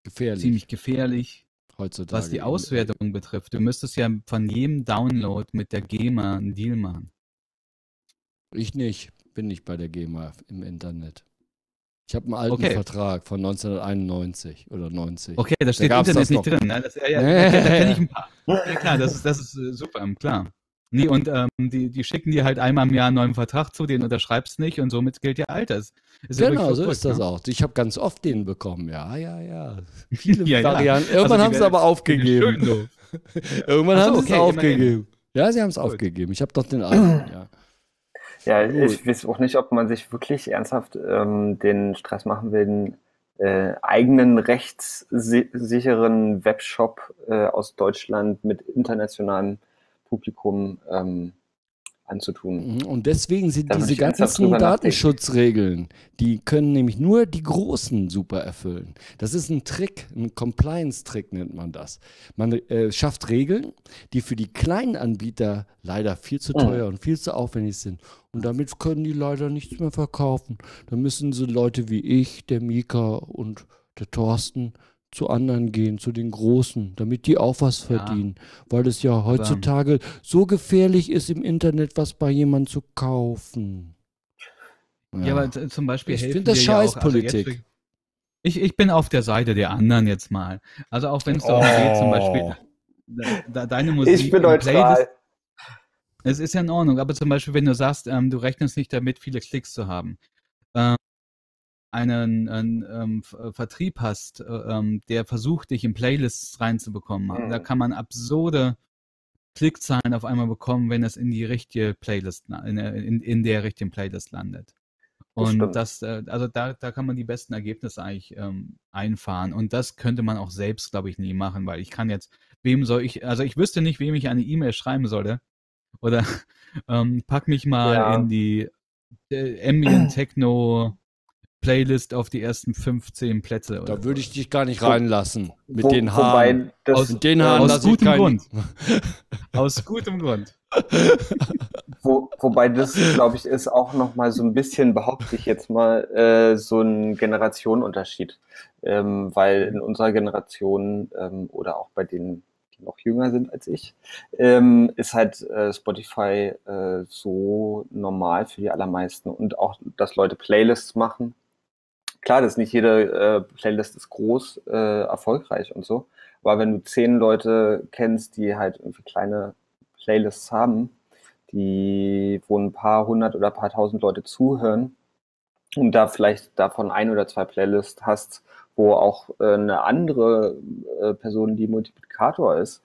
gefährlich ziemlich gefährlich, heutzutage. was die Auswertung betrifft. Du müsstest ja von jedem Download mit der GEMA einen Deal machen. Ich nicht, bin nicht bei der GEMA im Internet. Ich habe einen alten Okay. Vertrag von 1991 oder 90. Okay, da steht gab's Internet das nicht drin. Ne? Das, ja, ja, da, da kenne ich ein paar. Ja klar, das ist, das ist äh, super, klar. Nee, und ähm, die, die schicken dir halt einmal im Jahr einen neuen Vertrag zu, den unterschreibst nicht und somit gilt ja Alters. Ist Genau, so ist das ne? auch. Ich habe ganz oft den bekommen. Ja, ja, ja. Viele Ja. Varianten. Also Irgendwann die haben sie aber aufgegeben. Schön doof. Irgendwann Ach so, haben sie okay, es immerhin. aufgegeben. Ja, sie haben es aufgegeben. Ich habe doch den alten, ja. Ja, Gut. ich weiß auch nicht, ob man sich wirklich ernsthaft ähm, den Stress machen will, einen äh, eigenen rechtssicheren Webshop äh, aus Deutschland mit internationalem Publikum ähm, anzutun. Mhm, Und deswegen sind Da diese ganzen. Datenschutzregeln, die können nämlich nur die Großen super erfüllen. Das ist ein Trick, ein Compliance-Trick nennt man das. Man äh, schafft Regeln, die für die kleinen Anbieter leider viel zu Mhm. teuer und viel zu aufwendig sind. Und damit können die leider nichts mehr verkaufen. Dann müssen so Leute wie ich, der Mika und der Thorsten zu anderen gehen, zu den Großen, damit die auch was Ja. verdienen. Weil es ja heutzutage so gefährlich ist, im Internet was bei jemandem zu kaufen. Ja, aber z- zum Beispiel Ich helfen find das ja also Scheißpolitik. jetzt für- ich, ich bin auf der Seite der anderen jetzt mal. Also auch wenn es darum geht, zum Beispiel de- de- deine Musik Ich bin in neutral. Es ist ja in Ordnung, aber zum Beispiel, wenn du sagst, ähm, du rechnest nicht damit, viele Klicks zu haben, ähm, einen, einen ähm, äh, Vertrieb hast, äh, ähm, der versucht, dich in Playlists reinzubekommen, Mhm. da kann man absurde Klickzahlen auf einmal bekommen, wenn es in die richtige Playlist, la- in, der- in, in der richtigen Playlist landet. Das Und stimmt. das, äh, also da, da kann man die besten Ergebnisse eigentlich ähm, einfahren. Und das könnte man auch selbst, glaube ich, nie machen, weil ich kann jetzt, wem soll ich, also ich wüsste nicht, wem ich eine E-Mail schreiben sollte. Oder ähm, pack mich mal Ja. in die äh, Ambient Techno Playlist auf die ersten 15 Plätze. Oder Da würde ich dich gar nicht reinlassen. Mit Wo- den Haaren. Aus- Mit den Haaren aus gutem keinen. Grund. Aus gutem Grund. Wo, wobei das, glaube ich, ist auch nochmal so ein bisschen, behaupte ich jetzt mal, äh, so ein Generationenunterschied. Ähm, weil in unserer Generation ähm, oder auch bei denen, die noch jünger sind als ich, ähm, ist halt äh, Spotify äh, so normal für die allermeisten und auch, dass Leute Playlists machen. Klar, das ist nicht jede äh, Playlist ist groß, äh, erfolgreich und so. Aber wenn du zehn Leute kennst, die halt irgendwie kleine Playlists haben, die, wo ein paar hundert oder ein paar tausend Leute zuhören und da vielleicht davon ein oder zwei Playlists hast, wo auch äh, eine andere äh, Person, die Multiplikator ist,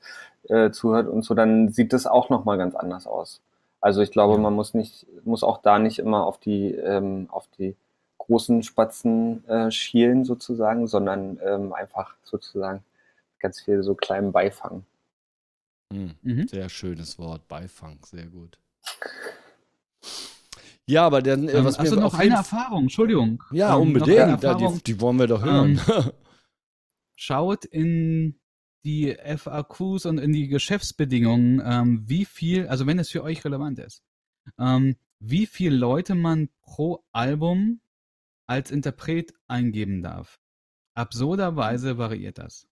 äh, zuhört und so, dann sieht das auch nochmal ganz anders aus. Also ich glaube, man muss nicht, muss auch da nicht immer auf die, ähm, auf die großen Spatzen äh, schielen sozusagen, sondern ähm, einfach sozusagen ganz viel so kleinen Beifang. Hm, Mhm. Sehr schönes Wort, Beifang, sehr gut. Ja, aber dann, äh, Ähm, was also mir noch eine Erfahrung, Entschuldigung. Ja, Ähm, unbedingt. Ja, die, die wollen wir doch hören. Schaut in die FAQs und in die Geschäftsbedingungen, ähm, wie viel, also wenn es für euch relevant ist, ähm, wie viele Leute man pro Album als Interpret eingeben darf. Absurderweise variiert das.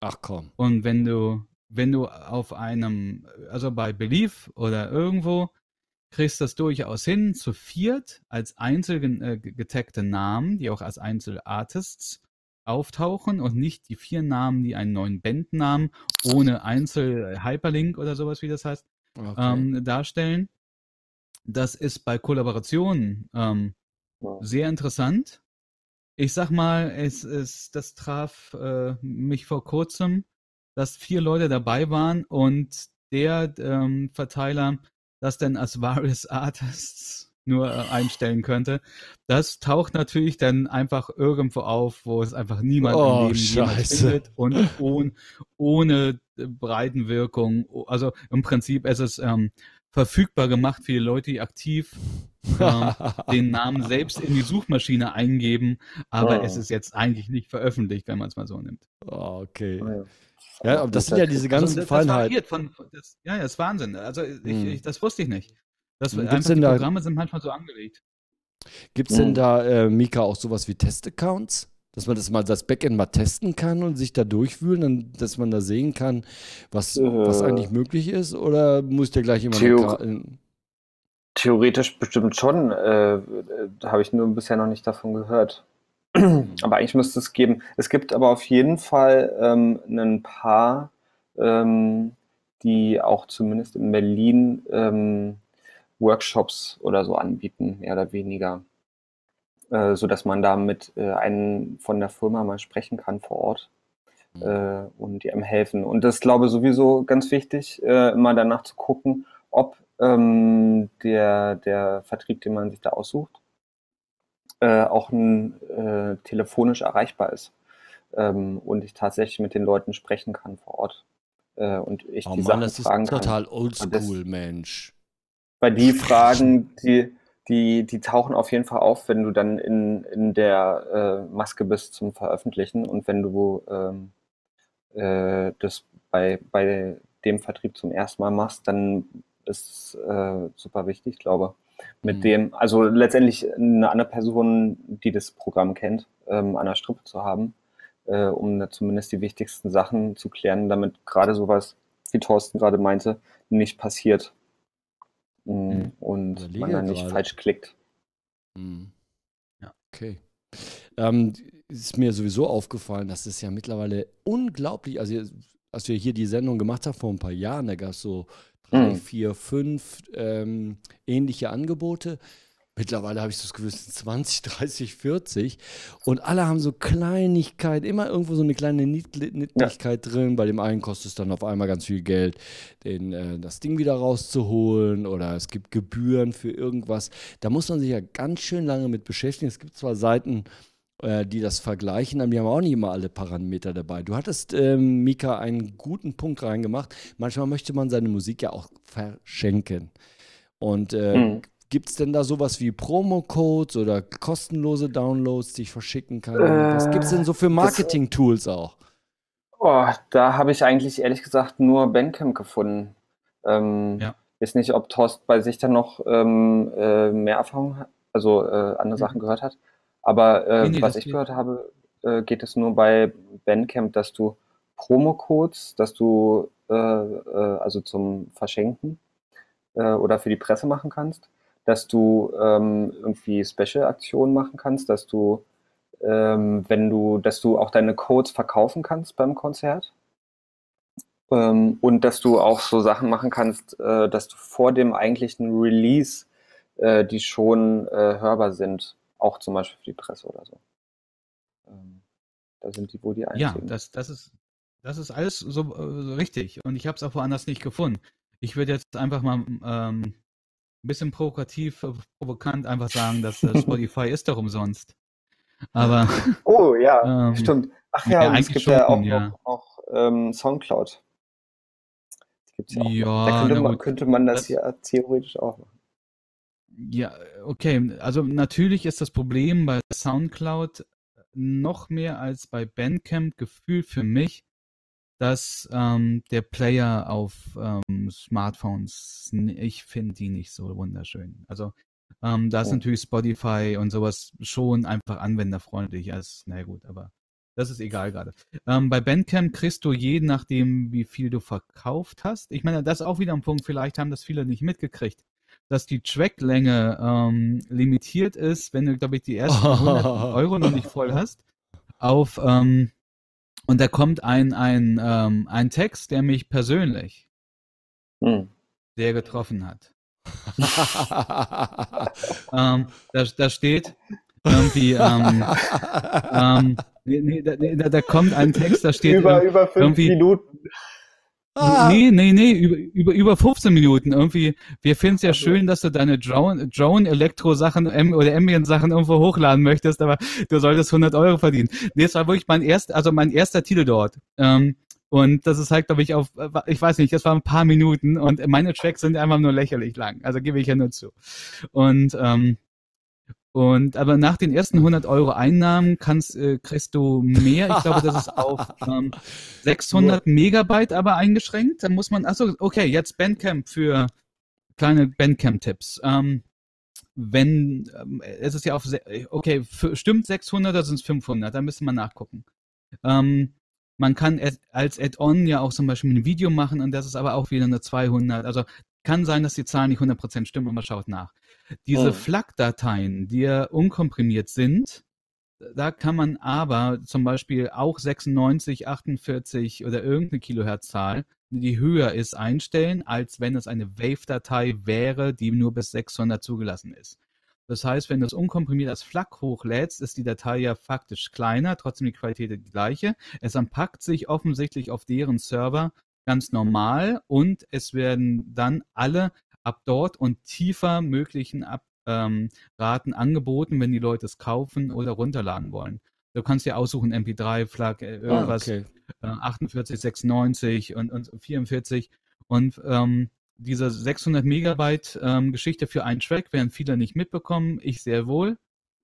Ach komm. Und wenn du, wenn du auf einem, also bei Belief oder irgendwo, kriegst das durchaus hin, zu viert als einzeln äh, getagte Namen, die auch als Einzelartists auftauchen und nicht die vier Namen, die einen neuen Bandnamen ohne Einzel-Hyperlink oder sowas, wie das heißt, okay. ähm, darstellen. Das ist bei Kollaborationen ähm, sehr interessant. Ich sag mal, es ist, das traf äh, mich vor kurzem, dass vier Leute dabei waren und der ähm, Verteiler das dann als Various Artists nur äh, einstellen könnte. Das taucht natürlich dann einfach irgendwo auf, wo es einfach niemand oh, im Leben findet und ohne, ohne Breitenwirkung. Also im Prinzip ist es ähm, verfügbar gemacht für die Leute, die aktiv äh, den Namen selbst in die Suchmaschine eingeben, aber oh. es ist jetzt eigentlich nicht veröffentlicht, wenn man es mal so nimmt. Oh, okay. Oh, ja. Ja, aber das sind ja diese ganzen also, Feinheiten. Von, das, ja, ja, das ist Wahnsinn. Also ich, hm. ich, das wusste ich nicht. Das, einfach, die da, Programme sind manchmal so angelegt. Gibt es hm. denn da, äh, Mika, auch sowas wie Testaccounts? Dass man das mal das Backend mal testen kann und sich da durchwühlen, dann, dass man da sehen kann, was, äh, was eigentlich möglich ist? Oder muss der gleich immer Theo Theoretisch bestimmt schon. Äh, äh Habe ich nur bisher noch nicht davon gehört. aber eigentlich müsste es geben. Es gibt aber auf jeden Fall ähm, ein paar, ähm, die auch zumindest in Berlin ähm, Workshops oder so anbieten, mehr oder weniger. Äh, so dass man da mit äh, einem von der Firma mal sprechen kann vor Ort mhm. äh, und die einem helfen. Und das ist, glaube ich, sowieso ganz wichtig, äh, immer danach zu gucken, ob ähm, der, der Vertrieb, den man sich da aussucht, äh, auch ein, äh, telefonisch erreichbar ist ähm, und ich tatsächlich mit den Leuten sprechen kann vor Ort. Äh, und ich oh die Mann, Sachen das fragen ist total oldschool, Mensch. Weil die Fragen, die, die, die tauchen auf jeden Fall auf, wenn du dann in, in der äh, Maske bist zum Veröffentlichen und wenn du ähm, äh, das bei, bei dem Vertrieb zum ersten Mal machst, dann ist es äh, super wichtig, glaube mit mhm. dem, also letztendlich eine andere Person, die das Programm kennt, ähm, an der Strippe zu haben, äh, um da zumindest die wichtigsten Sachen zu klären, damit gerade sowas, wie Thorsten gerade meinte, nicht passiert mhm. und man dann nicht gerade. falsch klickt. Mhm. Ja, okay. Ähm, ist mir sowieso aufgefallen, dass es ja mittlerweile unglaublich, also als wir hier die Sendung gemacht haben vor ein paar Jahren, da gab es so drei, mhm. vier, fünf ähm, ähnliche Angebote. Mittlerweile habe ich das Gefühl, es sind 20, 30, 40. Und alle haben so Kleinigkeit, immer irgendwo so eine kleine Niedlichkeit ja. drin. Bei dem einen kostet es dann auf einmal ganz viel Geld, den, äh, das Ding wieder rauszuholen. Oder es gibt Gebühren für irgendwas. Da muss man sich ja ganz schön lange mit beschäftigen. Es gibt zwar Seiten, äh, die das vergleichen, aber die haben auch nicht immer alle Parameter dabei. Du hattest, ähm, Mika, einen guten Punkt reingemacht. Manchmal möchte man seine Musik ja auch verschenken. Und äh, mhm. Gibt es denn da sowas wie Promo-Codes oder kostenlose Downloads, die ich verschicken kann? Äh, Was gibt es denn so für Marketing-Tools auch? Oh, da habe ich eigentlich ehrlich gesagt nur Bandcamp gefunden. Ähm, ja. Weiß nicht, ob Torst bei sich dann noch ähm, äh, mehr Erfahrung hat, also äh, andere mhm. Sachen gehört hat. Aber äh, nee, nee, was ich gehört habe, äh, geht es nur bei Bandcamp, dass du Promo-Codes, dass du äh, äh also zum Verschenken äh, oder für die Presse machen kannst, dass du ähm, irgendwie Special-Aktionen machen kannst, dass du, ähm, wenn du, dass du auch deine Codes verkaufen kannst beim Konzert. Ähm, und dass du auch so Sachen machen kannst, äh, dass du vor dem eigentlichen Release, die schon hörbar sind, auch zum Beispiel für die Presse oder so. Ähm, da sind die wohl die einzigen. Ja, das, das, ist, das ist alles so, äh, richtig. Und ich habe es auch woanders nicht gefunden. Ich würde jetzt einfach mal ähm, bisschen provokativ, äh, provokant einfach sagen, dass äh, Spotify ist doch umsonst. Aber. Oh ja, ähm, stimmt. Ach ja, ja es gibt schon, ja auch, ja. auch, auch ähm, Soundcloud. Gibt's ja auch. Ja, da könnte man, könnte man das, das ja theoretisch auch machen. Ja, okay. Also natürlich ist das Problem bei SoundCloud noch mehr als bei Bandcamp Gefühl für mich, dass ähm, der Player auf ähm, Smartphones, ich finde die nicht so wunderschön. Also Ähm, da ist Oh. natürlich Spotify und sowas schon einfach anwenderfreundlich. Also, na gut, aber das ist egal gerade. Ähm, bei Bandcamp kriegst du je nachdem, wie viel du verkauft hast. Ich meine, das ist auch wieder ein Punkt, vielleicht haben das viele nicht mitgekriegt, dass die Tracklänge ähm, limitiert ist, wenn du, glaube ich, die ersten 100 Euro noch nicht voll hast, auf, ähm, und da kommt ein, ein, ähm, ein Text, der mich persönlich Hm. sehr getroffen hat. Ähm, da, da steht irgendwie, ähm, ähm, nee, nee, da, da, kommt ein Text, da steht Über, über fünf irgendwie- Minuten. Ah. Nee, nee, nee, über, über, über 15 Minuten. Irgendwie, wir finden es ja Also- schön, dass du deine Drone, Drone Elektro-Sachen M- oder Ambient-Sachen irgendwo hochladen möchtest, aber du solltest 100 Euro verdienen. Nee, das war wirklich mein erst, also mein erster Titel dort. Ähm, und das ist halt, glaube ich, auf, ich weiß nicht, das waren ein paar Minuten und meine Tracks sind einfach nur lächerlich lang. Also gebe ich ja nur zu. Und, ähm, und aber nach den ersten 100 Euro Einnahmen kannst, äh, kriegst du mehr. Ich glaube, das ist auf ähm, 600 Megabyte aber eingeschränkt. Dann muss man, achso, okay, jetzt Bandcamp für kleine Bandcamp-Tipps. Ähm, wenn, ähm, es ist ja auf, okay, für, stimmt 600 oder sind es 500? Da müssen wir nachgucken. Ähm, man kann als Add-on ja auch zum Beispiel ein Video machen und das ist aber auch wieder eine 200. Also kann sein, dass die Zahlen nicht 100% stimmen, aber man schaut nach. Diese Mhm. FLAC-Dateien, die ja unkomprimiert sind, da kann man aber zum Beispiel auch 96, 48 oder irgendeine Kilohertzzahl, die höher ist, einstellen, als wenn es eine Wave-Datei wäre, die nur bis 600 zugelassen ist. Das heißt, wenn du es unkomprimiert als FLAC hochlädst, ist die Datei ja faktisch kleiner, trotzdem die Qualität die gleiche. Es anpackt sich offensichtlich auf deren Server ganz normal und es werden dann alle ab dort und tiefer möglichen ab, ähm, Raten angeboten, wenn die Leute es kaufen oder runterladen wollen. Du kannst dir aussuchen, MP3, FLAC, äh, Ah, irgendwas, okay. äh, 48, 96 und, und 44. Und ähm, diese 600 Megabyte ähm, Geschichte für einen Track werden viele nicht mitbekommen. Ich sehr wohl.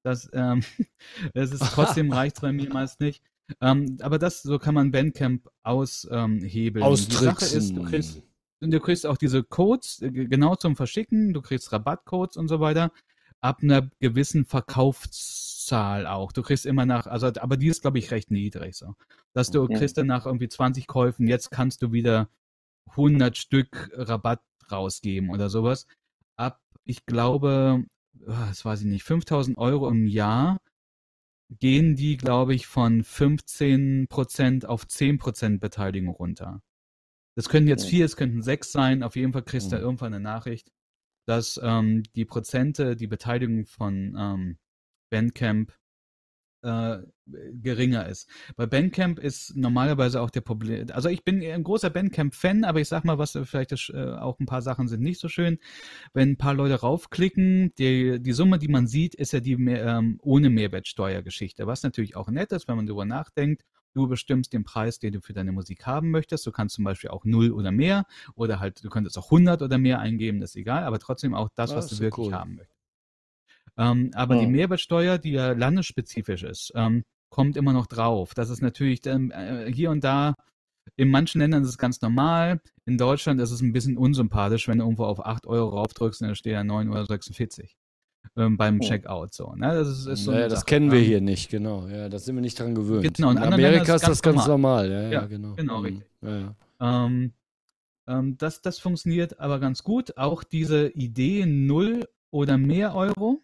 Das, ähm, es ist trotzdem reicht bei mir meist nicht. Ähm, aber das, so kann man Bandcamp aushebeln. Die Sache ist, du kriegst, Austricksen. du kriegst auch diese Codes äh, genau zum Verschicken, du kriegst Rabattcodes und so weiter, ab einer gewissen Verkaufszahl auch. Du kriegst immer nach, also, aber die ist, glaube ich, recht niedrig so. Dass du Ja. kriegst dann nach irgendwie 20 Käufen, jetzt kannst du wieder 100 Stück Rabatt rausgeben oder sowas. Ab, ich glaube, ah, das weiß ich nicht, 5000 Euro im Jahr gehen die, glaube ich, von 15% auf 10% Beteiligung runter. Das könnten jetzt vier, es könnten sechs sein. Auf jeden Fall kriegst du Mhm. irgendwann eine Nachricht, dass ähm, die Prozente, die Beteiligung von ähm, Bandcamp äh, geringer ist. Bei Bandcamp ist normalerweise auch der Problem, also ich bin ein großer Bandcamp-Fan, aber ich sag mal, was äh, vielleicht ist, äh, auch ein paar Sachen sind nicht so schön. Wenn ein paar Leute raufklicken, die, die Summe, die man sieht, ist ja die mehr, ähm, ohne Mehrwertsteuergeschichte, was natürlich auch nett ist, wenn man darüber nachdenkt. Du bestimmst den Preis, den du für deine Musik haben möchtest. Du kannst zum Beispiel auch 0 oder mehr oder halt, du könntest auch 100 oder mehr eingeben, das ist egal, aber trotzdem auch das, Ah, was ist du so wirklich cool. haben möchtest. Ähm, aber die Hm. Mehrwertsteuer, die ja landesspezifisch ist, ähm, kommt immer noch drauf. Das ist natürlich dann, äh, hier und da, in manchen Ländern ist es ganz normal. In Deutschland ist es ein bisschen unsympathisch, wenn du irgendwo auf 8 Euro raufdrückst und da steht ja 9,46 Euro ähm, beim Hm. Checkout. So, ne? Das ist, ist so naja, das Sache. kennen wir Ähm, hier nicht, genau. Ja, das sind wir nicht dran gewöhnt. Genau, in in Amerika ist das ganz ganz normal. Ja, ja, Ja, genau. genau, Mhm. richtig. Ja, ja. Ähm, ähm, das, das funktioniert aber ganz gut. Auch diese Idee 0 oder mehr Euro,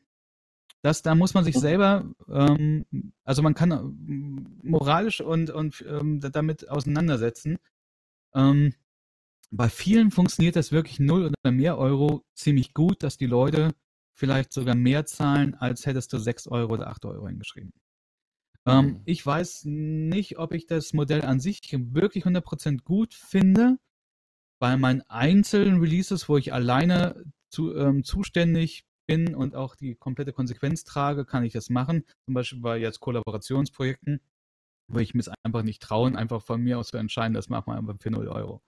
das, da muss man sich selber, ähm, also man kann ähm, moralisch und, und ähm, da- damit auseinandersetzen. Ähm, bei vielen funktioniert das wirklich 0 oder mehr Euro ziemlich gut, dass die Leute vielleicht sogar mehr zahlen, als hättest du 6 Euro oder 8 Euro hingeschrieben. Ähm, Mhm. ich weiß nicht, ob ich das Modell an sich wirklich 100% gut finde. Bei meinen einzelnen Releases, wo ich alleine zu, ähm, zuständig bin und auch die komplette Konsequenz trage, kann ich das machen. Zum Beispiel bei jetzt Kollaborationsprojekten, wo ich mir es einfach nicht trauen, einfach von mir aus zu entscheiden, das machen wir einfach für 0 Euro.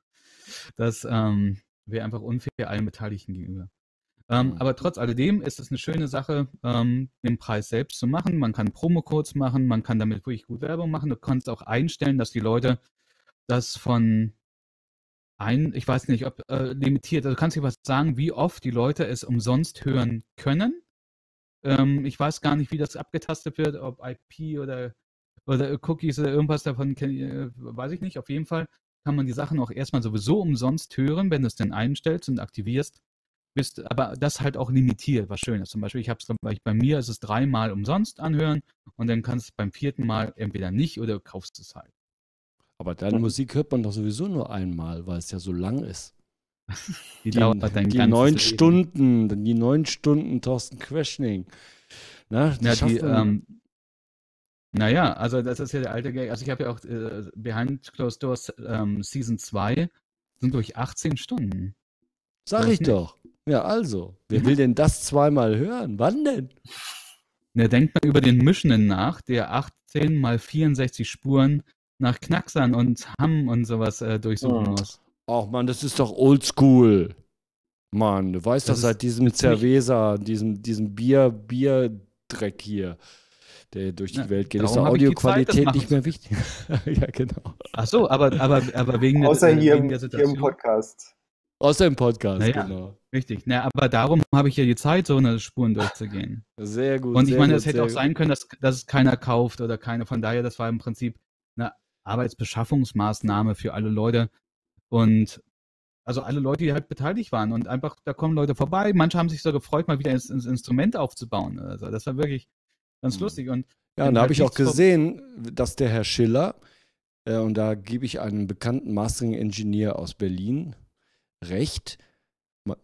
Das ähm, wäre einfach unfair allen Beteiligten gegenüber. Ähm, Mhm. aber trotz alledem ist es eine schöne Sache, ähm, den Preis selbst zu machen. Man kann Promo-Codes machen, man kann damit wirklich gut Werbung machen. Du kannst auch einstellen, dass die Leute das von ein, ich weiß nicht, ob äh, limitiert, also kannst du was sagen, wie oft die Leute es umsonst hören können? Ähm, ich weiß gar nicht, wie das abgetastet wird, ob IP oder, oder Cookies oder irgendwas davon, äh, weiß ich nicht. Auf jeden Fall kann man die Sachen auch erstmal sowieso umsonst hören, wenn du es denn einstellst und aktivierst. Bist, aber das halt auch limitiert, was schön ist. Zum Beispiel, ich habe es bei mir ist es dreimal umsonst anhören und dann kannst du es beim vierten Mal entweder nicht oder kaufst es halt. Aber deine Musik hört man doch sowieso nur einmal, weil es ja so lang ist. Die, die dauert dein Die neun Stunden, die neun Stunden Thorsten Queschning. Na, ja, die, ähm, naja, also das ist ja der alte Gag. Also ich habe ja auch äh, Behind Closed Doors ähm, Season 2 sind durch 18 Stunden. Sag ich nicht? doch. Ja, also. Wer will denn das zweimal hören? Wann denn? Na, denkt mal über den Mischenden nach, der 18 mal 64 Spuren nach Knacksern und Hamm und sowas äh, durchsuchen oh. muss. Ach man, das ist doch oldschool. Mann, du weißt das doch seit diesem Cerveza, diesem, diesem Bier, Bierdreck hier, der durch die ja, Welt geht, ist doch Audioqualität nicht mehr wichtig. ja, genau. Ach so, aber, aber, aber wegen, Außer der, hier, wegen der Situation. Hier im Podcast. Außer im Podcast, naja, genau. Richtig. Na, aber darum habe ich ja die Zeit, so eine Spuren durchzugehen. Sehr gut. Und ich meine, es hätte auch sein können, dass, dass es keiner kauft oder keiner. Von daher, das war im Prinzip eine Arbeitsbeschaffungsmaßnahme für alle Leute. Und also alle Leute, die halt beteiligt waren. Und einfach, da kommen Leute vorbei. Manche haben sich so gefreut, mal wieder ins, ins Instrument aufzubauen. Also das war wirklich ganz mhm. lustig. Und ja, und da habe ich auch gesehen, dass der Herr Schiller, äh, und da gebe ich einen bekannten Mastering-Engineer aus Berlin recht,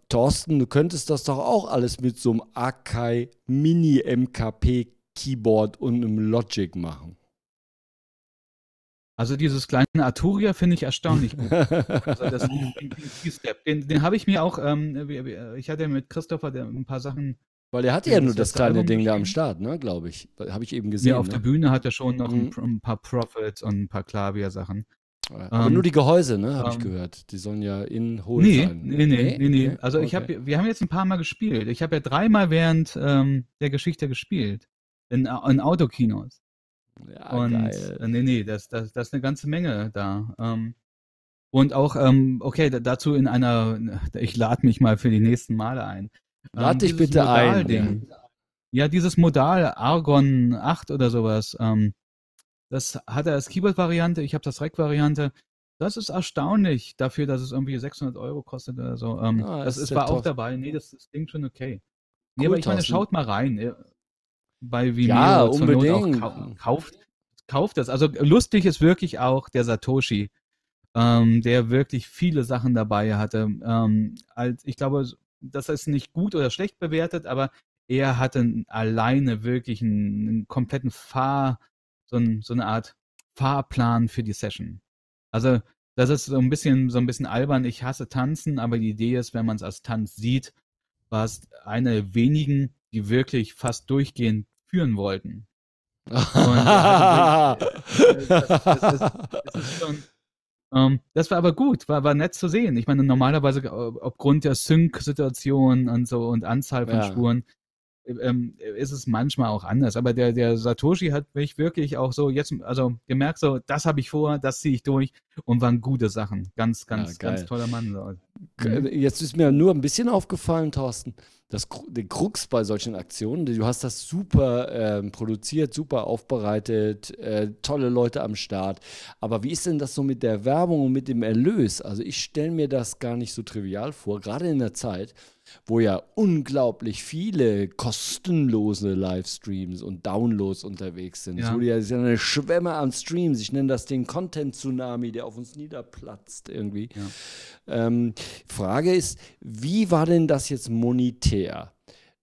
Thorsten, du könntest das doch auch alles mit so einem Akai Mini MKP Keyboard und einem Logic machen. Also dieses kleine Arturia finde ich erstaunlich gut. also das, den, den habe ich mir auch, ähm, ich hatte mit Christopher ein paar Sachen. Weil er hatte ja nur das, das kleine Ding da am Start, ne, glaube ich. Habe ich eben gesehen. Ja, auf ne? der Bühne hat er schon noch mhm. ein, ein, paar Profits und ein paar Klavier-Sachen. Aber ähm, nur die Gehäuse, ne, habe ähm, ich gehört. Die sollen ja innen hohl nee, sein. Nee, nee, nee, nee. Also okay. ich habe, wir haben jetzt ein paar Mal gespielt. Ich habe ja dreimal während ähm, der Geschichte gespielt. In, in Autokinos. Ja, und geil. Äh, nee, nee, das, das, das ist eine ganze Menge da. Ähm, und auch, ähm, okay, dazu in einer, ich lade mich mal für die nächsten Male ein. Lade ähm, dich bitte ein. Ja. ja. dieses Modal Argon 8 oder sowas, ähm, das hat er als Keyboard-Variante, ich habe das Rack-Variante. Das ist erstaunlich dafür, dass es irgendwie 600 Euro kostet oder so. Ähm, ah, das ist, war auch dabei. Nee, das, das klingt schon okay. Nee, cool, aber ich meine, schaut mal rein bei Vimeo ja, unbedingt. Kau kauft, kauft das. Also lustig ist wirklich auch der Satoshi, ähm, der wirklich viele Sachen dabei hatte. Ähm, als, ich glaube, das ist nicht gut oder schlecht bewertet, aber er hatte alleine wirklich einen, einen kompletten Fahr, so, ein, so eine Art Fahrplan für die Session. Also das ist so ein bisschen so ein bisschen albern. Ich hasse Tanzen, aber die Idee ist, wenn man es als Tanz sieht, war es eine der wenigen, die wirklich fast durchgehend führen wollten. das, war aber gut, war, war nett zu sehen. Ich meine, normalerweise äh, aufgrund der Sync-Situation und so und Anzahl von ja. Spuren ähm, ist es manchmal auch anders. Aber der, der Satoshi hat mich wirklich auch so jetzt, also gemerkt, so, das habe ich vor, das ziehe ich durch und waren gute Sachen. Ganz, ganz, ja, ganz toller Mann. Mhm. Jetzt ist mir nur ein bisschen aufgefallen, Thorsten, das, den Krux bei solchen Aktionen. Du hast das super äh, produziert, super aufbereitet, äh, tolle Leute am Start. Aber wie ist denn das so mit der Werbung und mit dem Erlös? Also ich stelle mir das gar nicht so trivial vor, gerade in der Zeit, wo ja unglaublich viele kostenlose Livestreams und Downloads unterwegs sind. Ja. Es wurde ja eine Schwemme an Streams. Ich nenne das den Content-Tsunami, der auf uns niederplatzt irgendwie. Ja. Ähm, Frage ist, wie war denn das jetzt monetär?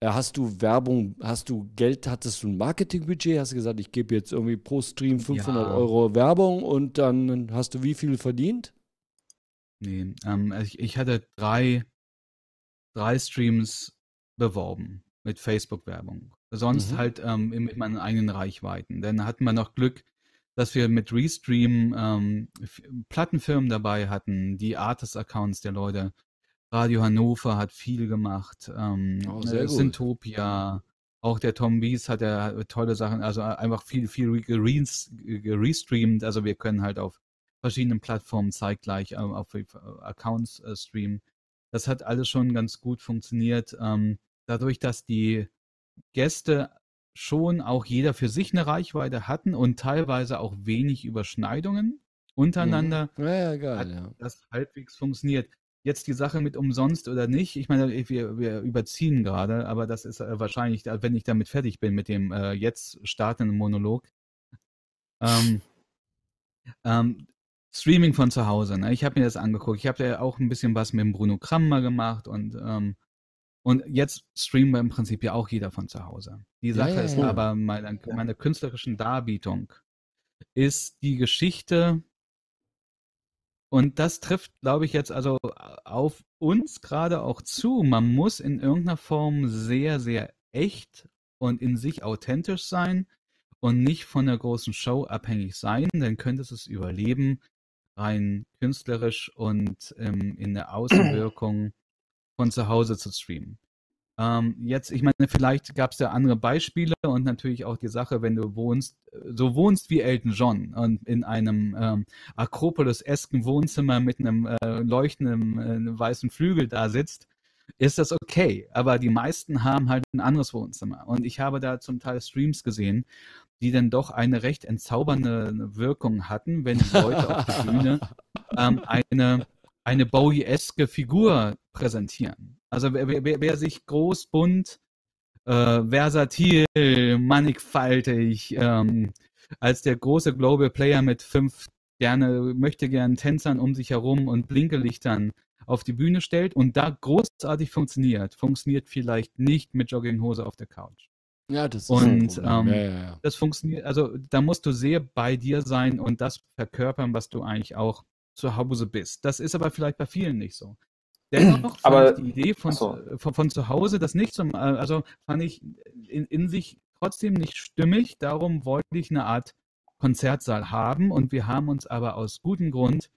Äh, hast du Werbung, hast du Geld, hattest du ein Marketingbudget? Hast du gesagt, ich gebe jetzt irgendwie pro Stream 500 ja. Euro Werbung und dann hast du wie viel verdient? Nee, ähm, ich, ich hatte drei drei Streams beworben mit Facebook-Werbung. Sonst mhm. halt ähm, mit meinen eigenen Reichweiten. Dann hatten wir noch Glück, dass wir mit Restream ähm, Plattenfirmen dabei hatten, die Artist-Accounts der Leute. Radio Hannover hat viel gemacht, ähm, oh, äh, Syntopia, auch der Tom Bies hat ja tolle Sachen, also einfach viel, viel gerestreamt. Also wir können halt auf verschiedenen Plattformen zeitgleich äh, auf Accounts äh, streamen. Das hat alles schon ganz gut funktioniert. Ähm, dadurch, dass die Gäste schon auch jeder für sich eine Reichweite hatten und teilweise auch wenig Überschneidungen untereinander, mhm. ja, ja, geil, hat ja. das halbwegs funktioniert. Jetzt die Sache mit umsonst oder nicht, ich meine, wir, wir überziehen gerade, aber das ist äh, wahrscheinlich, wenn ich damit fertig bin mit dem äh, jetzt startenden Monolog. Ähm, ähm, Streaming von zu Hause, ne? Ich habe mir das angeguckt. Ich habe ja auch ein bisschen was mit dem Bruno Krammer gemacht und ähm, und jetzt streamen wir im Prinzip ja auch jeder von zu Hause. Die Sache ja, ist ja. aber, meine, meine künstlerischen Darbietung ist die Geschichte, und das trifft, glaube ich, jetzt also auf uns gerade auch zu. Man muss in irgendeiner Form sehr, sehr echt und in sich authentisch sein und nicht von der großen Show abhängig sein, dann könnte es überleben, rein künstlerisch und ähm, in der Außenwirkung von zu Hause zu streamen. Ähm, jetzt, ich meine, vielleicht gab es ja andere Beispiele und natürlich auch die Sache, wenn du wohnst, so wohnst wie Elton John und in einem ähm, Akropolis-esken Wohnzimmer mit einem äh, leuchtenden äh, weißen Flügel da sitzt, ist das okay. Aber die meisten haben halt ein anderes Wohnzimmer. Und ich habe da zum Teil Streams gesehen, die dann doch eine recht entzaubernde Wirkung hatten, wenn die Leute auf der Bühne ähm, eine, eine Bowie-eske Figur präsentieren. Also wer, wer, wer sich groß, bunt, äh, versatil, mannigfaltig, ähm, als der große Global Player mit fünf gerne, möchte gern Tänzern um sich herum und Blinkelichtern auf die Bühne stellt und da großartig funktioniert, funktioniert vielleicht nicht mit Jogginghose auf der Couch. Ja, das ist und ähm, ja, ja, ja. das funktioniert, also da musst du sehr bei dir sein und das verkörpern, was du eigentlich auch zu Hause bist. Das ist aber vielleicht bei vielen nicht so. Dennoch fand aber, ich die Idee von, so. von, von, zu Hause, das nicht zum, äh, also fand ich in, in sich trotzdem nicht stimmig. Darum wollte ich eine Art Konzertsaal haben und wir haben uns aber aus gutem Grund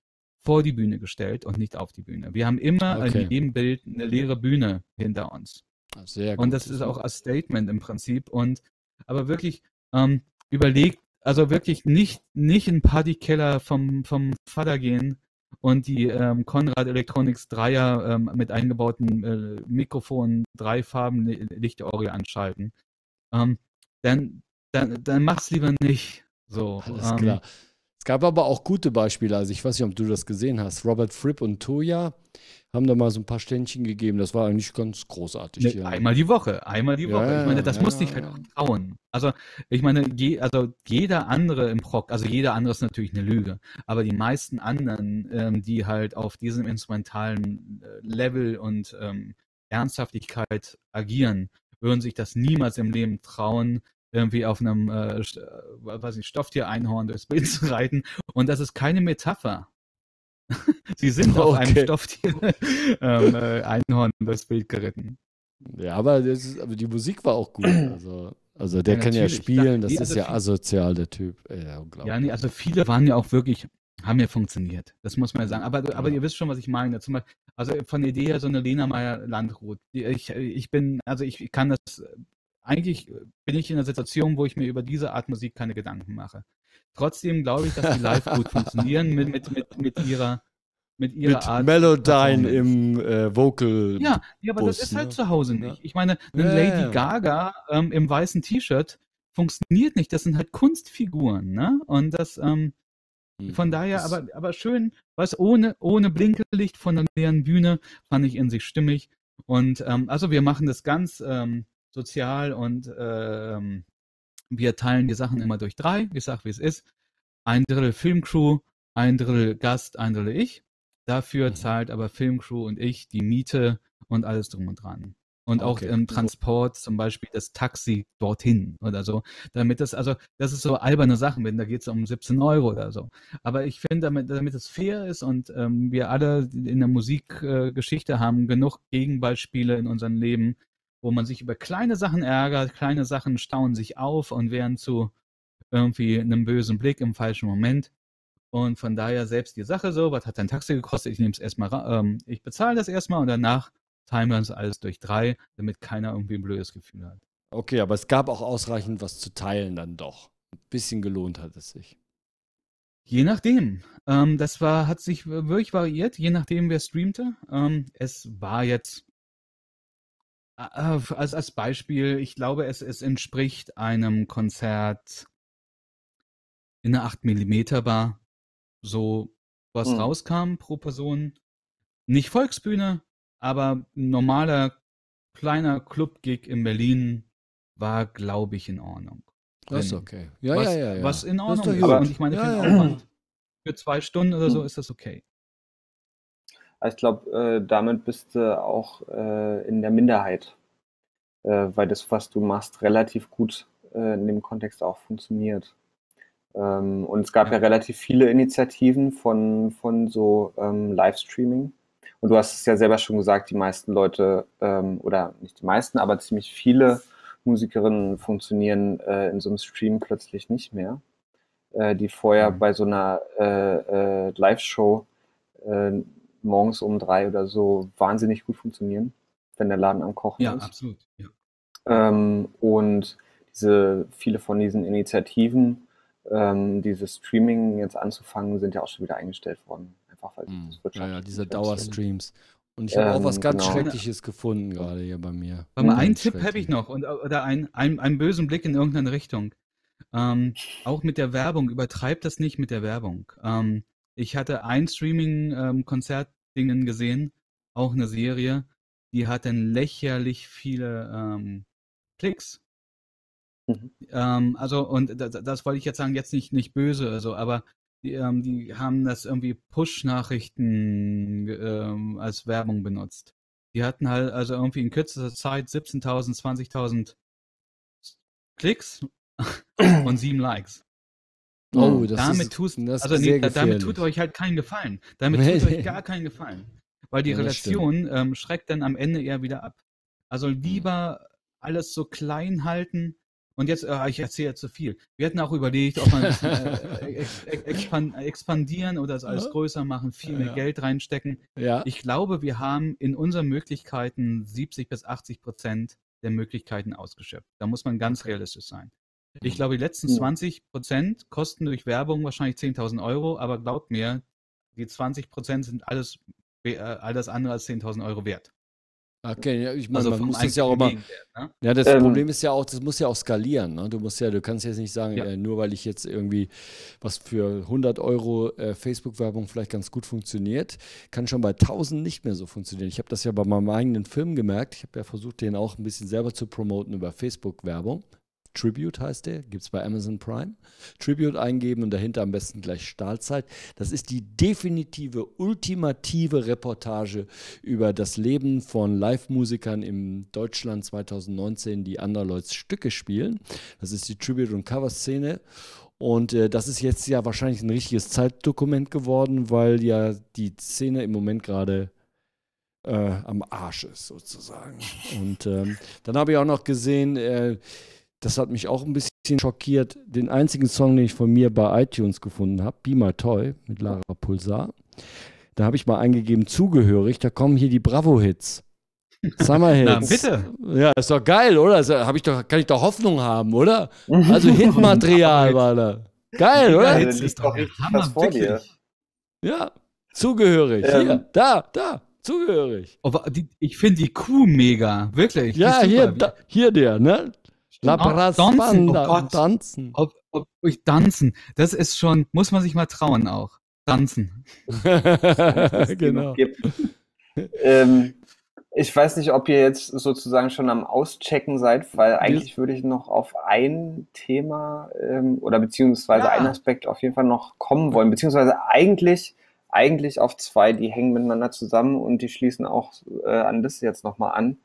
vor die Bühne gestellt und nicht auf die Bühne. Wir haben immer okay. in jedem Bild eine leere Bühne hinter uns. Sehr gut. Und das ist auch ein Statement im Prinzip. Und aber wirklich ähm, überlegt, also wirklich nicht, nicht in Partykeller vom, vom Vater gehen und die ähm, Conrad Electronics Dreier ähm, mit eingebauten äh, Mikrofon, drei Farben Lichtorgel anschalten. Ähm, dann, dann, dann mach's lieber nicht. So, Alles ähm, klar. Es gab aber auch gute Beispiele. Also ich weiß nicht, ob du das gesehen hast. Robert Fripp und Toya haben da mal so ein paar Ständchen gegeben. Das war eigentlich ganz großartig. Ne, ja. Einmal die Woche, einmal die Woche. Ja, ich meine, das ja, musste ich halt auch trauen. Also, ich meine, je, also jeder andere im Proc, also jeder andere ist natürlich eine Lüge, aber die meisten anderen, ähm, die halt auf diesem instrumentalen äh, Level und ähm, Ernsthaftigkeit agieren, würden sich das niemals im Leben trauen, irgendwie auf einem, äh, äh weiß nicht, Stofftier-Einhorn durchs Bild zu reiten. Und das ist keine Metapher. Sie sind okay. auf einem Stofftier ähm, äh, Einhorn durchs Bild geritten. Ja, aber, ist, aber, die Musik war auch gut. Also, also der ja, kann ja spielen, das nee, also ist ja asozial, der Typ. Ja. Ja, nee, also viele waren ja auch wirklich, haben ja funktioniert. Das muss man ja sagen. Aber, aber ja. ihr wisst schon, was ich meine. Zum Beispiel, also von der Idee her so eine Lena Meyer Landrut. Ich, ich bin, also ich kann das, eigentlich bin ich in einer Situation, wo ich mir über diese Art Musik keine Gedanken mache. Trotzdem glaube ich, dass die live gut funktionieren mit, mit, mit, mit ihrer mit ihrer mit Art. Melodyne im äh, Vocal. Ja, ja, aber das ist halt ne? zu Hause nicht. Ich meine, eine ja, Lady. Gaga ähm, im weißen T-Shirt funktioniert nicht. Das sind halt Kunstfiguren, ne? Und das, ähm, hm, von daher, das aber, aber schön, was ohne, ohne Blinkelicht von der leeren Bühne fand ich in sich stimmig. Und ähm, also wir machen das ganz ähm, sozial und ähm, wir teilen die Sachen immer durch drei. Ich sag, wie es ist. Ein Drittel Filmcrew, ein Drittel Gast, ein Drittel ich. Dafür mhm. zahlt aber Filmcrew und ich die Miete und alles drum und dran. Und auch okay. im Transport, zum Beispiel das Taxi dorthin oder so. Damit das, also, das ist so alberne Sachen, wenn da geht es um 17 Euro oder so. Aber ich finde, damit, damit es fair ist und ähm, wir alle in der Musikgeschichte äh, haben genug Gegenbeispiele in unserem Leben, wo man sich über kleine Sachen ärgert, kleine Sachen stauen sich auf und werden zu irgendwie einem bösen Blick im falschen Moment. Und von daher selbst die Sache so, was hat dein Taxi gekostet? Ich nehme es erstmal, ähm, ich bezahle das erstmal und danach timen wir uns alles durch drei, damit keiner irgendwie ein blödes Gefühl hat. Okay, aber es gab auch ausreichend was zu teilen dann doch. Ein bisschen gelohnt hat es sich. Je nachdem. Ähm, das war, hat sich wirklich variiert, je nachdem, wer streamte. Ähm, es war jetzt als, als Beispiel, ich glaube, es, es entspricht einem Konzert in einer 8 mm Bar, so was mhm. rauskam pro Person. Nicht Volksbühne, aber normaler kleiner Club-Gig in Berlin war, glaube ich, in Ordnung. Das ist okay. Ja, was, ja, ja, ja. Was in Ordnung ist. Und ich meine, für ja, Aufwand für zwei Stunden oder so hm. ist das okay. Also ich glaube, äh, damit bist du auch äh, in der Minderheit, äh, weil das, was du machst, relativ gut äh, in dem Kontext auch funktioniert. Ähm, und es gab ja. ja. relativ viele Initiativen von, von so ähm, Livestreaming. Und du hast es ja selber schon gesagt, die meisten Leute, ähm, oder nicht die meisten, aber ziemlich viele Musikerinnen funktionieren äh, in so einem Stream plötzlich nicht mehr, äh, die vorher mhm. bei so einer Live-Show morgens um drei oder so wahnsinnig gut funktionieren, wenn der Laden am Kochen ja, ist. Absolut, ja, absolut. und diese, viele von diesen Initiativen, ähm, dieses Streaming jetzt anzufangen, sind ja auch schon wieder eingestellt worden. Einfach weil mhm. das Ja, ja, diese Dauerstreams. Und ich habe ähm, auch was ganz genau. Schreckliches gefunden gerade hier bei mir. Warte mal, einen Tipp habe ich noch und, oder ein, ein, einen bösen Blick in irgendeine Richtung. Ähm, auch mit der Werbung, übertreibt das nicht mit der Werbung. Ähm, ich hatte ein Streaming-Konzert-Dingen ähm, gesehen, auch eine Serie, die hat dann lächerlich viele ähm, Klicks. Mhm. Ähm, also, und das, das, wollte ich jetzt sagen, jetzt nicht, nicht böse, also, aber die, ähm, die haben das irgendwie Push-Nachrichten ähm, als Werbung benutzt. Die hatten halt also irgendwie in kürzester Zeit 17.000, 20.000 Klicks und sieben Likes. Oh, das damit ist, tust, das also nee, damit tut euch halt keinen Gefallen. Damit tut euch gar keinen Gefallen. Weil die ja, Relation ähm, schreckt dann am Ende eher wieder ab. Also lieber alles so klein halten, und jetzt, äh, ich erzähle zu viel. Wir hatten auch überlegt, ob man äh, expan expandieren oder es alles größer machen, viel mehr ja. Geld reinstecken. Ja. Ich glaube, wir haben in unseren Möglichkeiten 70 bis 80 Prozent der Möglichkeiten ausgeschöpft. Da muss man ganz realistisch sein. Ich glaube, die letzten 20 Prozent kosten durch Werbung wahrscheinlich 10.000 Euro, aber glaubt mir, die 20 Prozent sind alles, äh, alles andere als 10.000 Euro wert. Okay, ja, ich meine, also man muss das ja auch immer. Ne? Ja, das ähm, Problem ist ja auch, das muss ja auch skalieren. Ne? Du musst ja, du kannst jetzt nicht sagen, ja. äh, nur weil ich jetzt irgendwie was für 100 Euro äh, Facebook-Werbung vielleicht ganz gut funktioniert, kann schon bei 1000 nicht mehr so funktionieren. Ich habe das ja bei meinem eigenen Film gemerkt. Ich habe ja versucht, den auch ein bisschen selber zu promoten über Facebook-Werbung. Tribute heißt der, gibt es bei Amazon Prime. Tribute eingeben und dahinter am besten gleich Stahlzeit. Das ist die definitive, ultimative Reportage über das Leben von Live-Musikern im Deutschland 2019, die anderleuts Stücke spielen. Das ist die Tribute- und Cover-Szene. Und äh, das ist jetzt ja wahrscheinlich ein richtiges Zeitdokument geworden, weil ja die Szene im Moment gerade äh, am Arsch ist, sozusagen. Und ähm, dann habe ich auch noch gesehen, äh, das hat mich auch ein bisschen schockiert, den einzigen Song, den ich von mir bei iTunes gefunden habe, Be My Toy mit Lara Pulsar. Da habe ich mal eingegeben, zugehörig, da kommen hier die Bravo-Hits. Summer-Hits. Na, bitte. Ja, ist doch geil, oder? Hab ich doch, kann ich doch Hoffnung haben, oder? Also Hitmaterial war da. Geil, oder? Hits ist doch Hammer, vor dir. Ja, zugehörig. Ähm. Hier, da, da, zugehörig. Aber die, ich finde die Kuh mega, wirklich. Ja, hier, da, hier der, ne? La Tanzen. Oh Gott. Tanzen. Ob, ob, ob, Tanzen. Das ist schon, muss man sich mal trauen auch. Tanzen. genau. ähm, ich weiß nicht, ob ihr jetzt sozusagen schon am Auschecken seid, weil eigentlich würde ich noch auf ein Thema ähm, oder beziehungsweise ja. einen Aspekt auf jeden Fall noch kommen wollen. Beziehungsweise eigentlich, eigentlich auf zwei, die hängen miteinander zusammen und die schließen auch äh, an das jetzt nochmal an.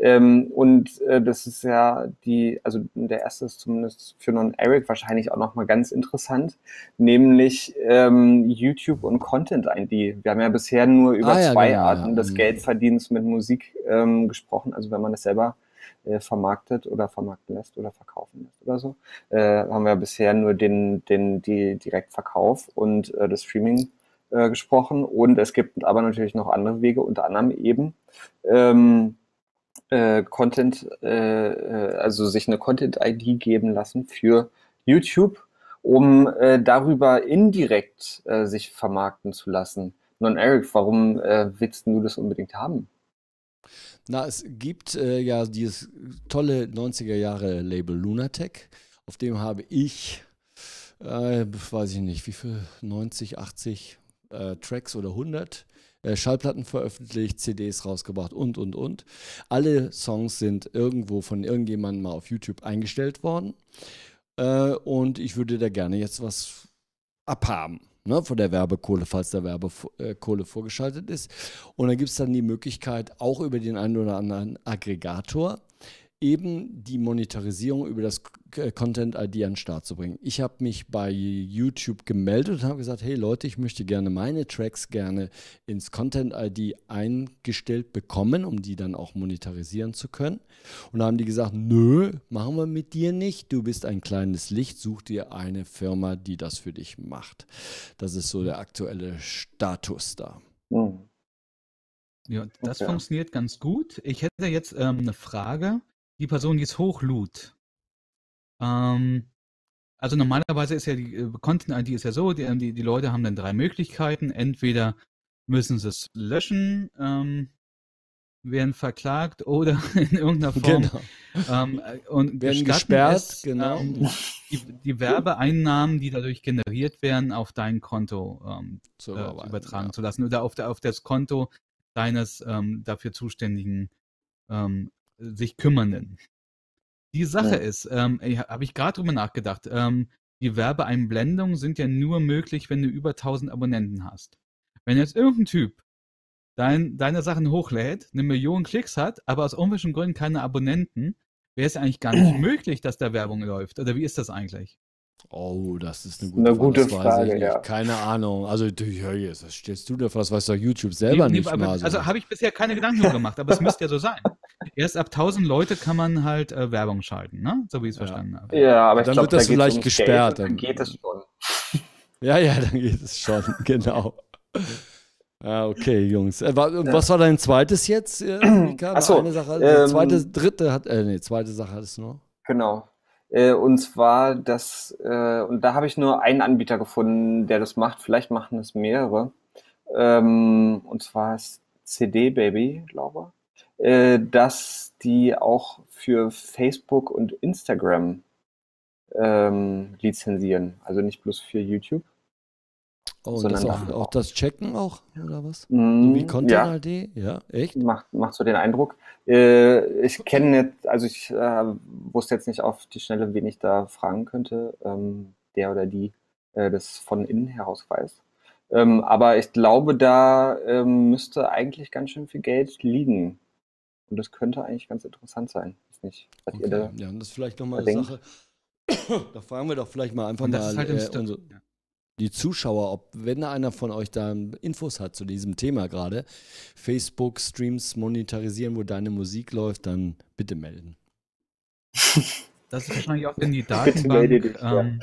Ähm, und äh, das ist ja die, also der erste ist zumindest für Non-Eric wahrscheinlich auch nochmal ganz interessant, nämlich ähm, YouTube und Content-ID. Wir haben ja bisher nur über ah, ja, zwei genau, Arten ja. des mhm. Geldverdienens mit Musik ähm, gesprochen, also wenn man es selber äh, vermarktet oder vermarkten lässt oder verkaufen lässt oder so, äh, haben wir bisher nur den, den die Direktverkauf und äh, das Streaming äh, gesprochen. Und es gibt aber natürlich noch andere Wege, unter anderem eben ähm, äh, Content, äh, äh, also sich eine Content-ID geben lassen für YouTube. um äh, darüber indirekt sich vermarkten zu lassen. Nun, Eric, warum willst du das unbedingt haben? Na, es gibt ja dieses tolle 90er Jahre Label Lunatech, auf dem habe ich, äh, weiß ich nicht, wie viel, 90, 80 äh, Tracks oder 100 äh, Schallplatten veröffentlicht, CDs rausgebracht und, und, und. Alle Songs sind irgendwo von irgendjemandem mal auf YouTube eingestellt worden. Äh, und ich würde da gerne jetzt was abhaben. Ne, von der Werbekohle, falls der Werbekohle vorgeschaltet ist. Und dann gibt es dann die Möglichkeit, auch über den einen oder anderen Aggregator eben die Monetarisierung über das Content ID an den Start zu bringen. Ich habe mich bei YouTube gemeldet und habe gesagt, hey Leute, ich möchte gerne meine Tracks gerne ins Content ID eingestellt bekommen, um die dann auch monetarisieren zu können. Und da haben die gesagt, nö, machen wir mit dir nicht. Du bist ein kleines Licht, such dir eine Firma, die das für dich macht. Das ist so der aktuelle Status da. Mhm. Ja, das okay. funktioniert ganz gut. Ich hätte jetzt ähm, eine Frage die Person, die es hochlud. Ähm, also normalerweise ist ja die äh, Content-ID ist ja so, die, die, die, Leute haben dann drei Möglichkeiten. Entweder müssen sie es löschen, ähm, werden verklagt oder in irgendeiner Form genau. ähm, und werden gesperrt, es, genau. Ähm, die, die, Werbeeinnahmen, die dadurch generiert werden, auf dein Konto ähm, äh, übertragen ja. zu lassen oder auf, der, auf das Konto deines ähm, dafür zuständigen ähm, sich kümmernden. Die Sache ja. ist, ähm, habe ich gerade drüber nachgedacht, ähm, die Werbeeinblendungen sind ja nur möglich, wenn du über 1000 Abonnenten hast. Wenn jetzt irgendein Typ dein, deine Sachen hochlädt, eine Million Klicks hat, aber aus irgendwelchen Gründen keine Abonnenten, wäre es eigentlich gar nicht möglich, dass da Werbung läuft. Oder wie ist das eigentlich? Oh, das ist eine gute, eine gute Frage. Ja. Keine Ahnung. Also, du, das stellst du dir was, weiß doch YouTube selber nee, nicht aber, mal. So. Also, habe ich bisher keine Gedanken gemacht, aber es müsste ja so sein. Erst ab 1000 Leute kann man halt äh, Werbung schalten, ne? So wie ich es ja. verstanden habe. Ja, aber dann glaub, wird das da vielleicht gesperrt. Geld, dann geht es schon. Ja, ja, dann geht es schon, genau. Ja, okay, Jungs. Äh, was war dein zweites jetzt, äh, Achso, eine Sache, ähm, zweite, dritte hat, äh, nee, zweite Sache hattest du noch. Genau. Äh, und zwar das, äh, und da habe ich nur einen Anbieter gefunden, der das macht. Vielleicht machen es mehrere. Ähm, und zwar ist CD Baby, glaube ich, äh, dass die auch für Facebook und Instagram ähm, lizenzieren. Also nicht bloß für YouTube. Oh, und das auch, auch, das Checken auch, oder was? Mm, so wie Content ja. Ja, echt? Macht, macht so den Eindruck. Äh, ich kenne jetzt, also ich äh, wusste jetzt nicht auf die Schnelle, wen ich da fragen könnte, ähm, der oder die äh, das von innen heraus weiß. Ähm, aber ich glaube, da ähm, müsste eigentlich ganz schön viel Geld liegen. Und das könnte eigentlich ganz interessant sein. Ist nicht, okay. da ja, das ist vielleicht nochmal eine Sache. da fragen wir doch vielleicht mal einfach mal halt äh, unsere, ja die Zuschauer, ob wenn einer von euch da Infos hat zu diesem Thema gerade, Facebook-Streams monetarisieren, wo deine Musik läuft, dann bitte melden. Das ist wahrscheinlich auch in die Datenbank, dich, ähm,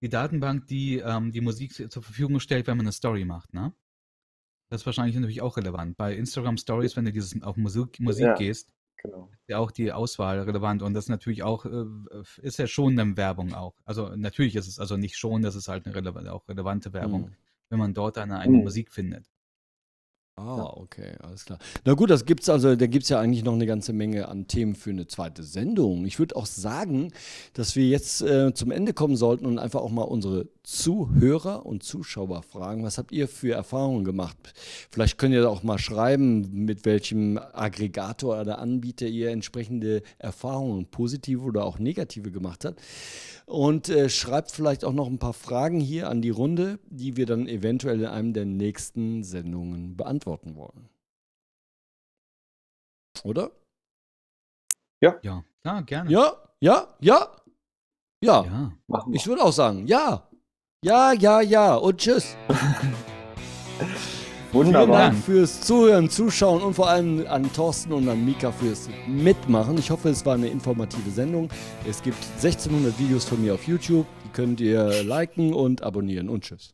die Datenbank, die ähm, die Musik zur Verfügung stellt, wenn man eine Story macht, ne? Das ist wahrscheinlich natürlich auch relevant. Bei Instagram Stories, wenn du dieses auf Musik, Musik ja. gehst, Genau. Ja, auch die Auswahl relevant und das natürlich auch, äh, ist ja schon eine Werbung auch. Also natürlich ist es also nicht schon, das ist halt eine relevante, auch relevante Werbung, mhm. wenn man dort eine eigene mhm. Musik findet. Ah, okay, alles klar. Na gut, das gibt's also, da gibt es ja eigentlich noch eine ganze Menge an Themen für eine zweite Sendung. Ich würde auch sagen, dass wir jetzt äh, zum Ende kommen sollten und einfach auch mal unsere Zuhörer und Zuschauer fragen, was habt ihr für Erfahrungen gemacht? Vielleicht könnt ihr auch mal schreiben, mit welchem Aggregator oder Anbieter ihr entsprechende Erfahrungen, positive oder auch negative gemacht habt. Und äh, schreibt vielleicht auch noch ein paar Fragen hier an die Runde, die wir dann eventuell in einem der nächsten Sendungen beantworten wollen. Oder? Ja. Ja, klar, gerne. Ja, ja, ja. Ja. ja. Ich würde auch sagen, ja. Ja, ja, ja und tschüss. Wunderbar. Vielen Dank fürs Zuhören, Zuschauen und vor allem an Thorsten und an Mika fürs Mitmachen. Ich hoffe, es war eine informative Sendung. Es gibt 1600 Videos von mir auf YouTube. Die könnt ihr liken und abonnieren. Und tschüss.